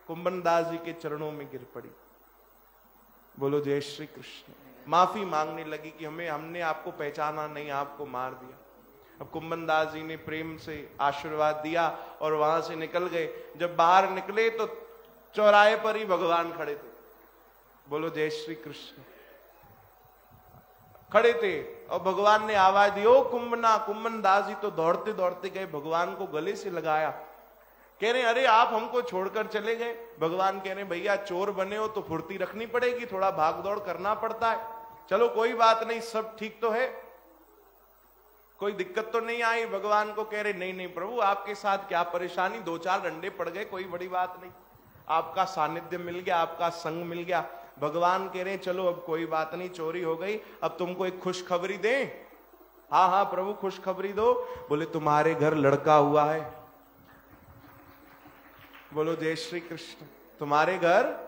कुंभन दास जी के चरणों में गिर पड़ी। बोलो, जय श्री कृष्ण माफ़ी मांगने लगी कि हमें, हमने आपको पहचाना नहीं, आपको मार दिया। अब कुंभन दास जी ने प्रेम से आशीर्वाद दिया और वहाँ से निकल गए। जब बाहर निकले तो चौराहे पर ही भगवान खड़े थे। बोलो, जय श्री कृष्ण खड़े थे और भगवान ने आवाज़ दी, ओ कुंभना कुंभन दास जी तो दौड़ते दौड़ते गए, भगवान को गले से लगाया। कह रहे, अरे, आप हमको छोड़कर चले गए। भगवान कह रहे, भैया, चोर बने हो तो फुर्ती रखनी पड़ेगी, थोड़ा भाग दौड़ करना पड़ता है। चलो, कोई बात नहीं, सब ठीक तो है? कोई दिक्कत तो नहीं आई? भगवान को कह रहे, नहीं नहीं, प्रभु, आपके साथ क्या परेशानी? दो चार डंडे पड़ गए, कोई बड़ी बात नहीं। आपका सानिध्य मिल गया, आपका संग मिल गया। भगवान कह रहे, चलो, अब कोई बात नहीं, चोरी हो गई, अब तुमको एक खुशखबरी दें। हाँ हाँ प्रभु, खुशखबरी दो। बोले, तुम्हारे घर लड़का हुआ है। बोलो, जय श्री कृष्ण, तुम्हारे घर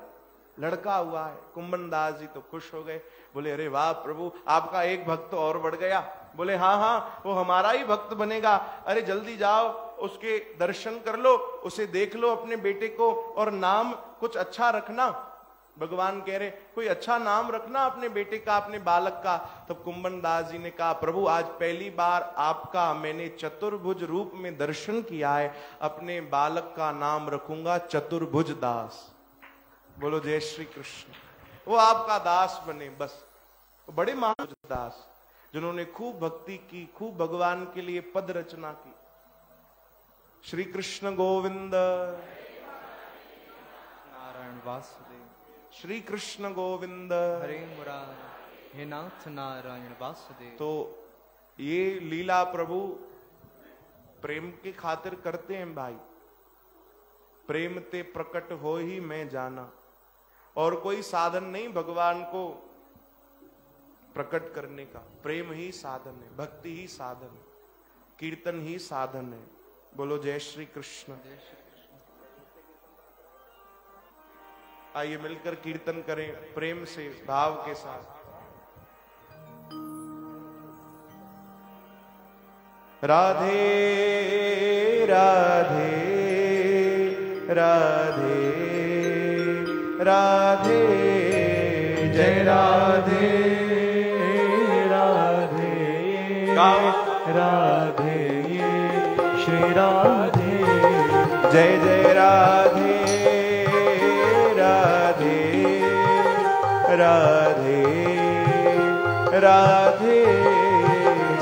लड़का हुआ है। कुंभन दास जी तो खुश हो गए। बोले, अरे वाह, प्रभु, आपका एक भक्त और बढ़ गया। बोले हाँ हाँ वो हमारा ही भक्त बनेगा। अरे, जल्दी जाओ, उसके दर्शन कर लो, उसे देख लो अपने बेटे को और नाम कुछ अच्छा रखना। भगवान कह रहे, कोई अच्छा नाम रखना अपने बेटे का, अपने बालक का? तब कुंभन दास जी ने कहा, प्रभु, आज पहली बार आपका मैंने चतुर्भुज रूप में दर्शन किया है। अपने बालक का नाम रखूँगा चतुर्भुज दास। बोलो, जय श्री कृष्ण। वो आपका दास बने, बस। बड़े महान दास, जिन्होंने खूब भक्ति की, खूब भगवान के लिए पद रचना की। श्री कृष्ण गोविंद। नारायण वासुदेव श्री कृष्ण गोविंद हरे मुरारी हे नाथ नारायण वासुदेव तो ये लीला प्रभु प्रेम के खातिर करते हैं भाई। प्रेम ते प्रकट हो ही मैं जाना। और कोई साधन नहीं भगवान को प्रकट करने का। प्रेम ही साधन है भक्ति ही साधन है कीर्तन ही साधन है। बोलो जय श्री कृष्ण। आइए मिलकर कीर्तन करें प्रेम से, भाव के साथ राधे राधे राधे राधे, जय राधे राधे। राधे, श्री राधे, जय जय राधे राधे राधे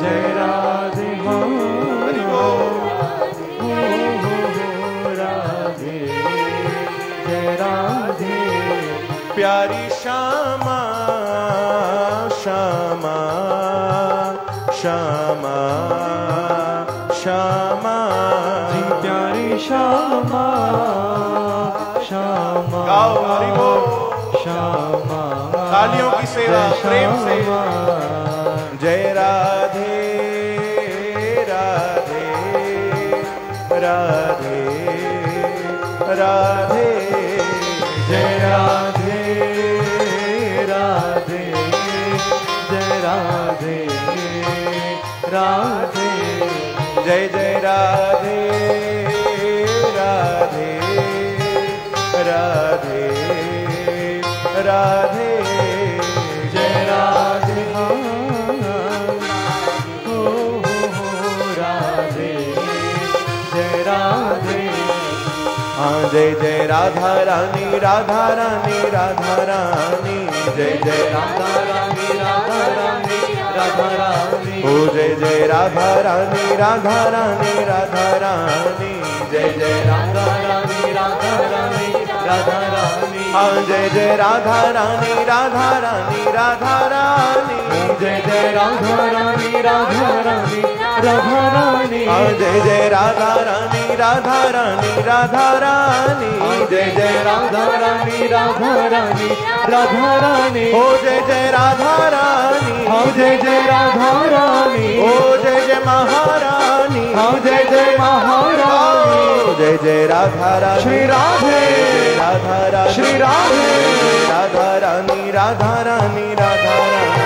जय राधे हो हरि बोल। राधे जय राधे प्यारी श्यामा श्यामा श्यामा श्यामा जी प्यारी श्यामा श्यामा गाओ, हरि बोल। श्यामा तालियों की सेवा, प्रेम से। जय राधे राधे राधे राधे। जय राधे राधे जय राधे राधे। जय जय राधे राधे राधे राधे। जय जय राधा रानी राधा रानी राधा रानी जय जय राधा रानी राधा रानी राधा रानी ओ जय जय राधा रानी राधा रानी राधा रानी जय जय राधा रानी राधा रानी राधा रानी हाँ जय जय राधा रानी राधा रानी राधा रानी जय जय राधा रानी राधा रानी राधा रानी। जय जय राधा रानी राधा रानी राधा रानी। जय जय राधा रानी राधा रानी राधा रानी। ओ जय जय राधा रानी। जय जय राधा रानी। ओ जय जय महारानी। हाँ जय जय महारानी। जय जय राधा रानी। श्री राधे। राधा रानी। श्री राधे। राधा रानी राधा रानी राधा रानी।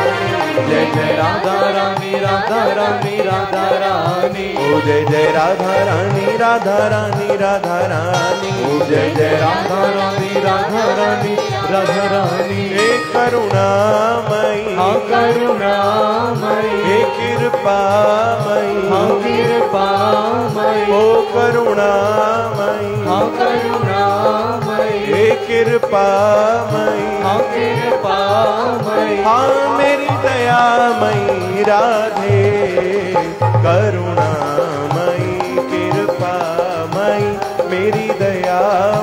जय जय राधा रानी राधा रानी राधा रानी। ओ जय जय राधा रानी राधा रानी राधा रानी। ओ जय जय राधा रानी राधा रानी राधा रानी। हे करुणामयी। करुणामयी। हे कृपामयी। हाँ कृपामयी। ओ करुणामयी। हाँ करुणामयी। हे कृपामयी। हाँ कृपामयी। हाँ मेरी दयामयी राधे करुणामयी। मेरी दया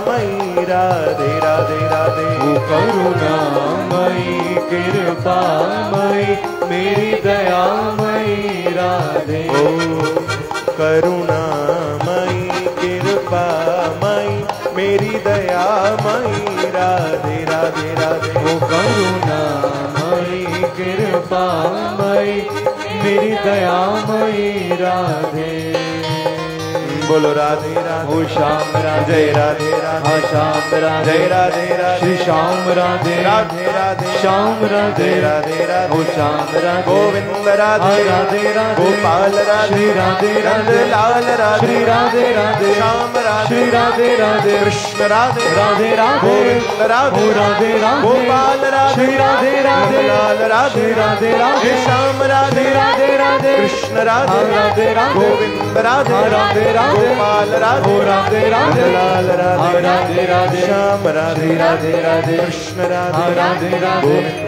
मई राधे राधे राधे। करुणा मई कृपा मई मेरी दया मई राधे। ओ करुणा मई कृपा मई मेरी दया मई राधे राधे राधे। ओ करुणा मई कृपा मई मेरी दया मई राधे। बोलो राधे राधे ओ श्याम राधे जय राधे हाँ श्याम राधे जय राधे राधे श्री श्याम राधे राधे राधे श्याम राधे राधे ओ श्याम राधे गोविंद हाँ राधे राधे राधे गोपाल राधे श्री राधे राधे लाल राधे श्री राधे राधे श्याम राधे श्री राधे राधे कृष्ण राधे राधे राधे गोविंद राधे राधे राधे गोपाल राधे श्री राधे राधे लाल Radhe Shri Radhe Radhe Shyam Radhe Radhe Radhe Krishna Radhe Radhe Radhe Govind Radhe Radhe Radhe Gopal Radhe Radhe Radhe Lal Radhe Radhe Radhe Shyam Radhe Radhe Radhe Krishna Radhe Radhe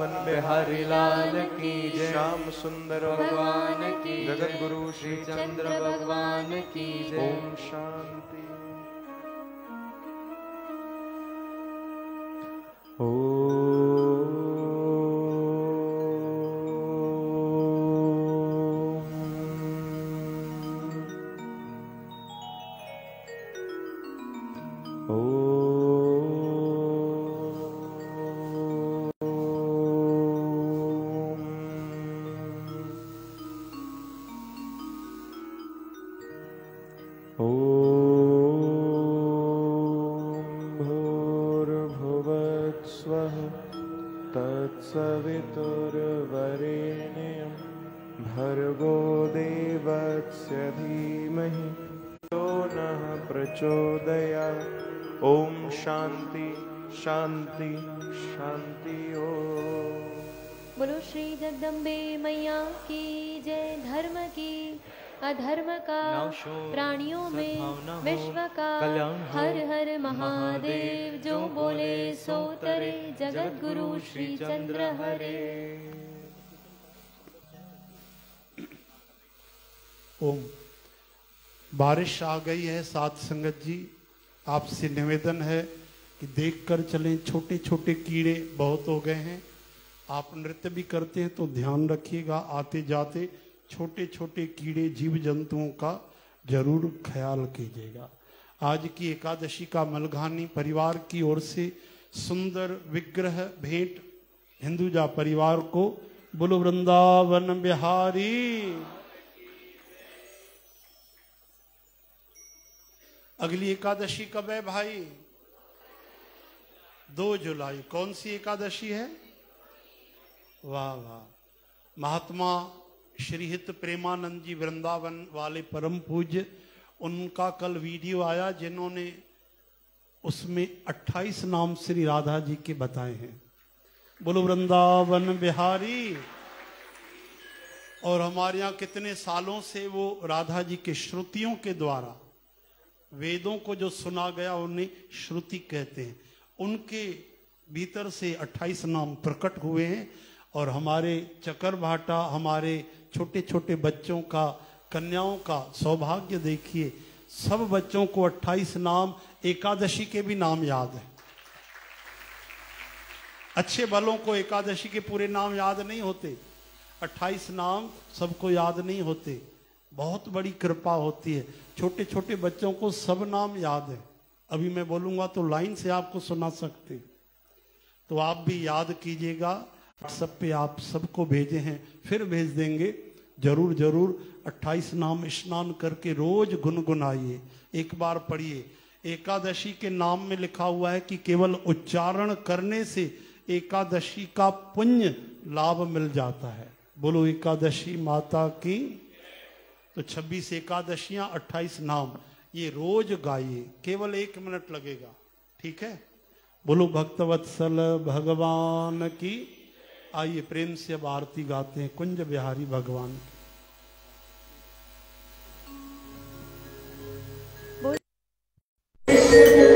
Vrindavan Bihari लाल की जय। श्याम सुंदर भगवान की जगत गुरु श्री चंद्र भगवान की जय। ओम शांति। ओ अधर्म का प्राणियों में विश्व का हर हर महादेव जो बोले सो तरे। जगत गुरु श्री चंद्र हरे। ओम। बारिश आ गई है सात संगत जी। आपसे निवेदन है कि देखकर चलें छोटे छोटे कीड़े बहुत हो गए हैं। आप नृत्य भी करते हैं तो ध्यान रखिएगा आते जाते छोटे छोटे कीड़े जीव जंतुओं का ज़रूर ख्याल कीजिएगा। आज की एकादशी का मलघानी परिवार की ओर से सुंदर विग्रह भेंट हिंदुजा परिवार को। बोलो, वृंदावन बिहारी। अगली एकादशी कब है भाई? दो जुलाई। कौन सी एकादशी है? वाह वाह। महात्मा श्रीहित प्रेमानंद जी वृंदावन वाले परम पूज्य, उनका कल वीडियो आया जिन्होंने उसमें 28 नाम श्री राधा जी के बताए हैं। बोलो, वृंदावन बिहारी। और हमारे यहाँ कितने सालों से वो राधा जी के श्रुतियों के द्वारा, वेदों को जो सुना गया, उन्हें श्रुति कहते हैं। उनके भीतर से 28 नाम प्रकट हुए हैं और हमारे चकर भाटा हमारे छोटे छोटे बच्चों का, कन्याओं का सौभाग्य देखिए, सब बच्चों को 28 नाम, एकादशी के भी नाम याद है। अच्छे बलों को एकादशी के पूरे नाम याद नहीं होते। 28 नाम सबको याद नहीं होते। बहुत बड़ी कृपा होती है। छोटे छोटे बच्चों को सब नाम याद है। अभी मैं बोलूँगा तो लाइन से आपको सुना सकते तो आप भी याद कीजिएगा। व्हाट्सएप पे आप सबको भेजे हैं, फिर भेज देंगे। ज़रूर ज़रूर 28 नाम स्नान करके रोज गुनगुनाइए। एक बार पढ़िए। एकादशी के नाम में लिखा हुआ है कि केवल उच्चारण करने से एकादशी का पुण्य लाभ मिल जाता है। बोलो, एकादशी माता की। तो 26 एकादशियाँ 28 नाम। ये रोज गाइए। केवल एक मिनट लगेगा। ठीक है? बोलो, भक्तवत्सल, भगवान की। आइए प्रेम से अब आरती गाते हैं कुंज बिहारी भगवान की। Go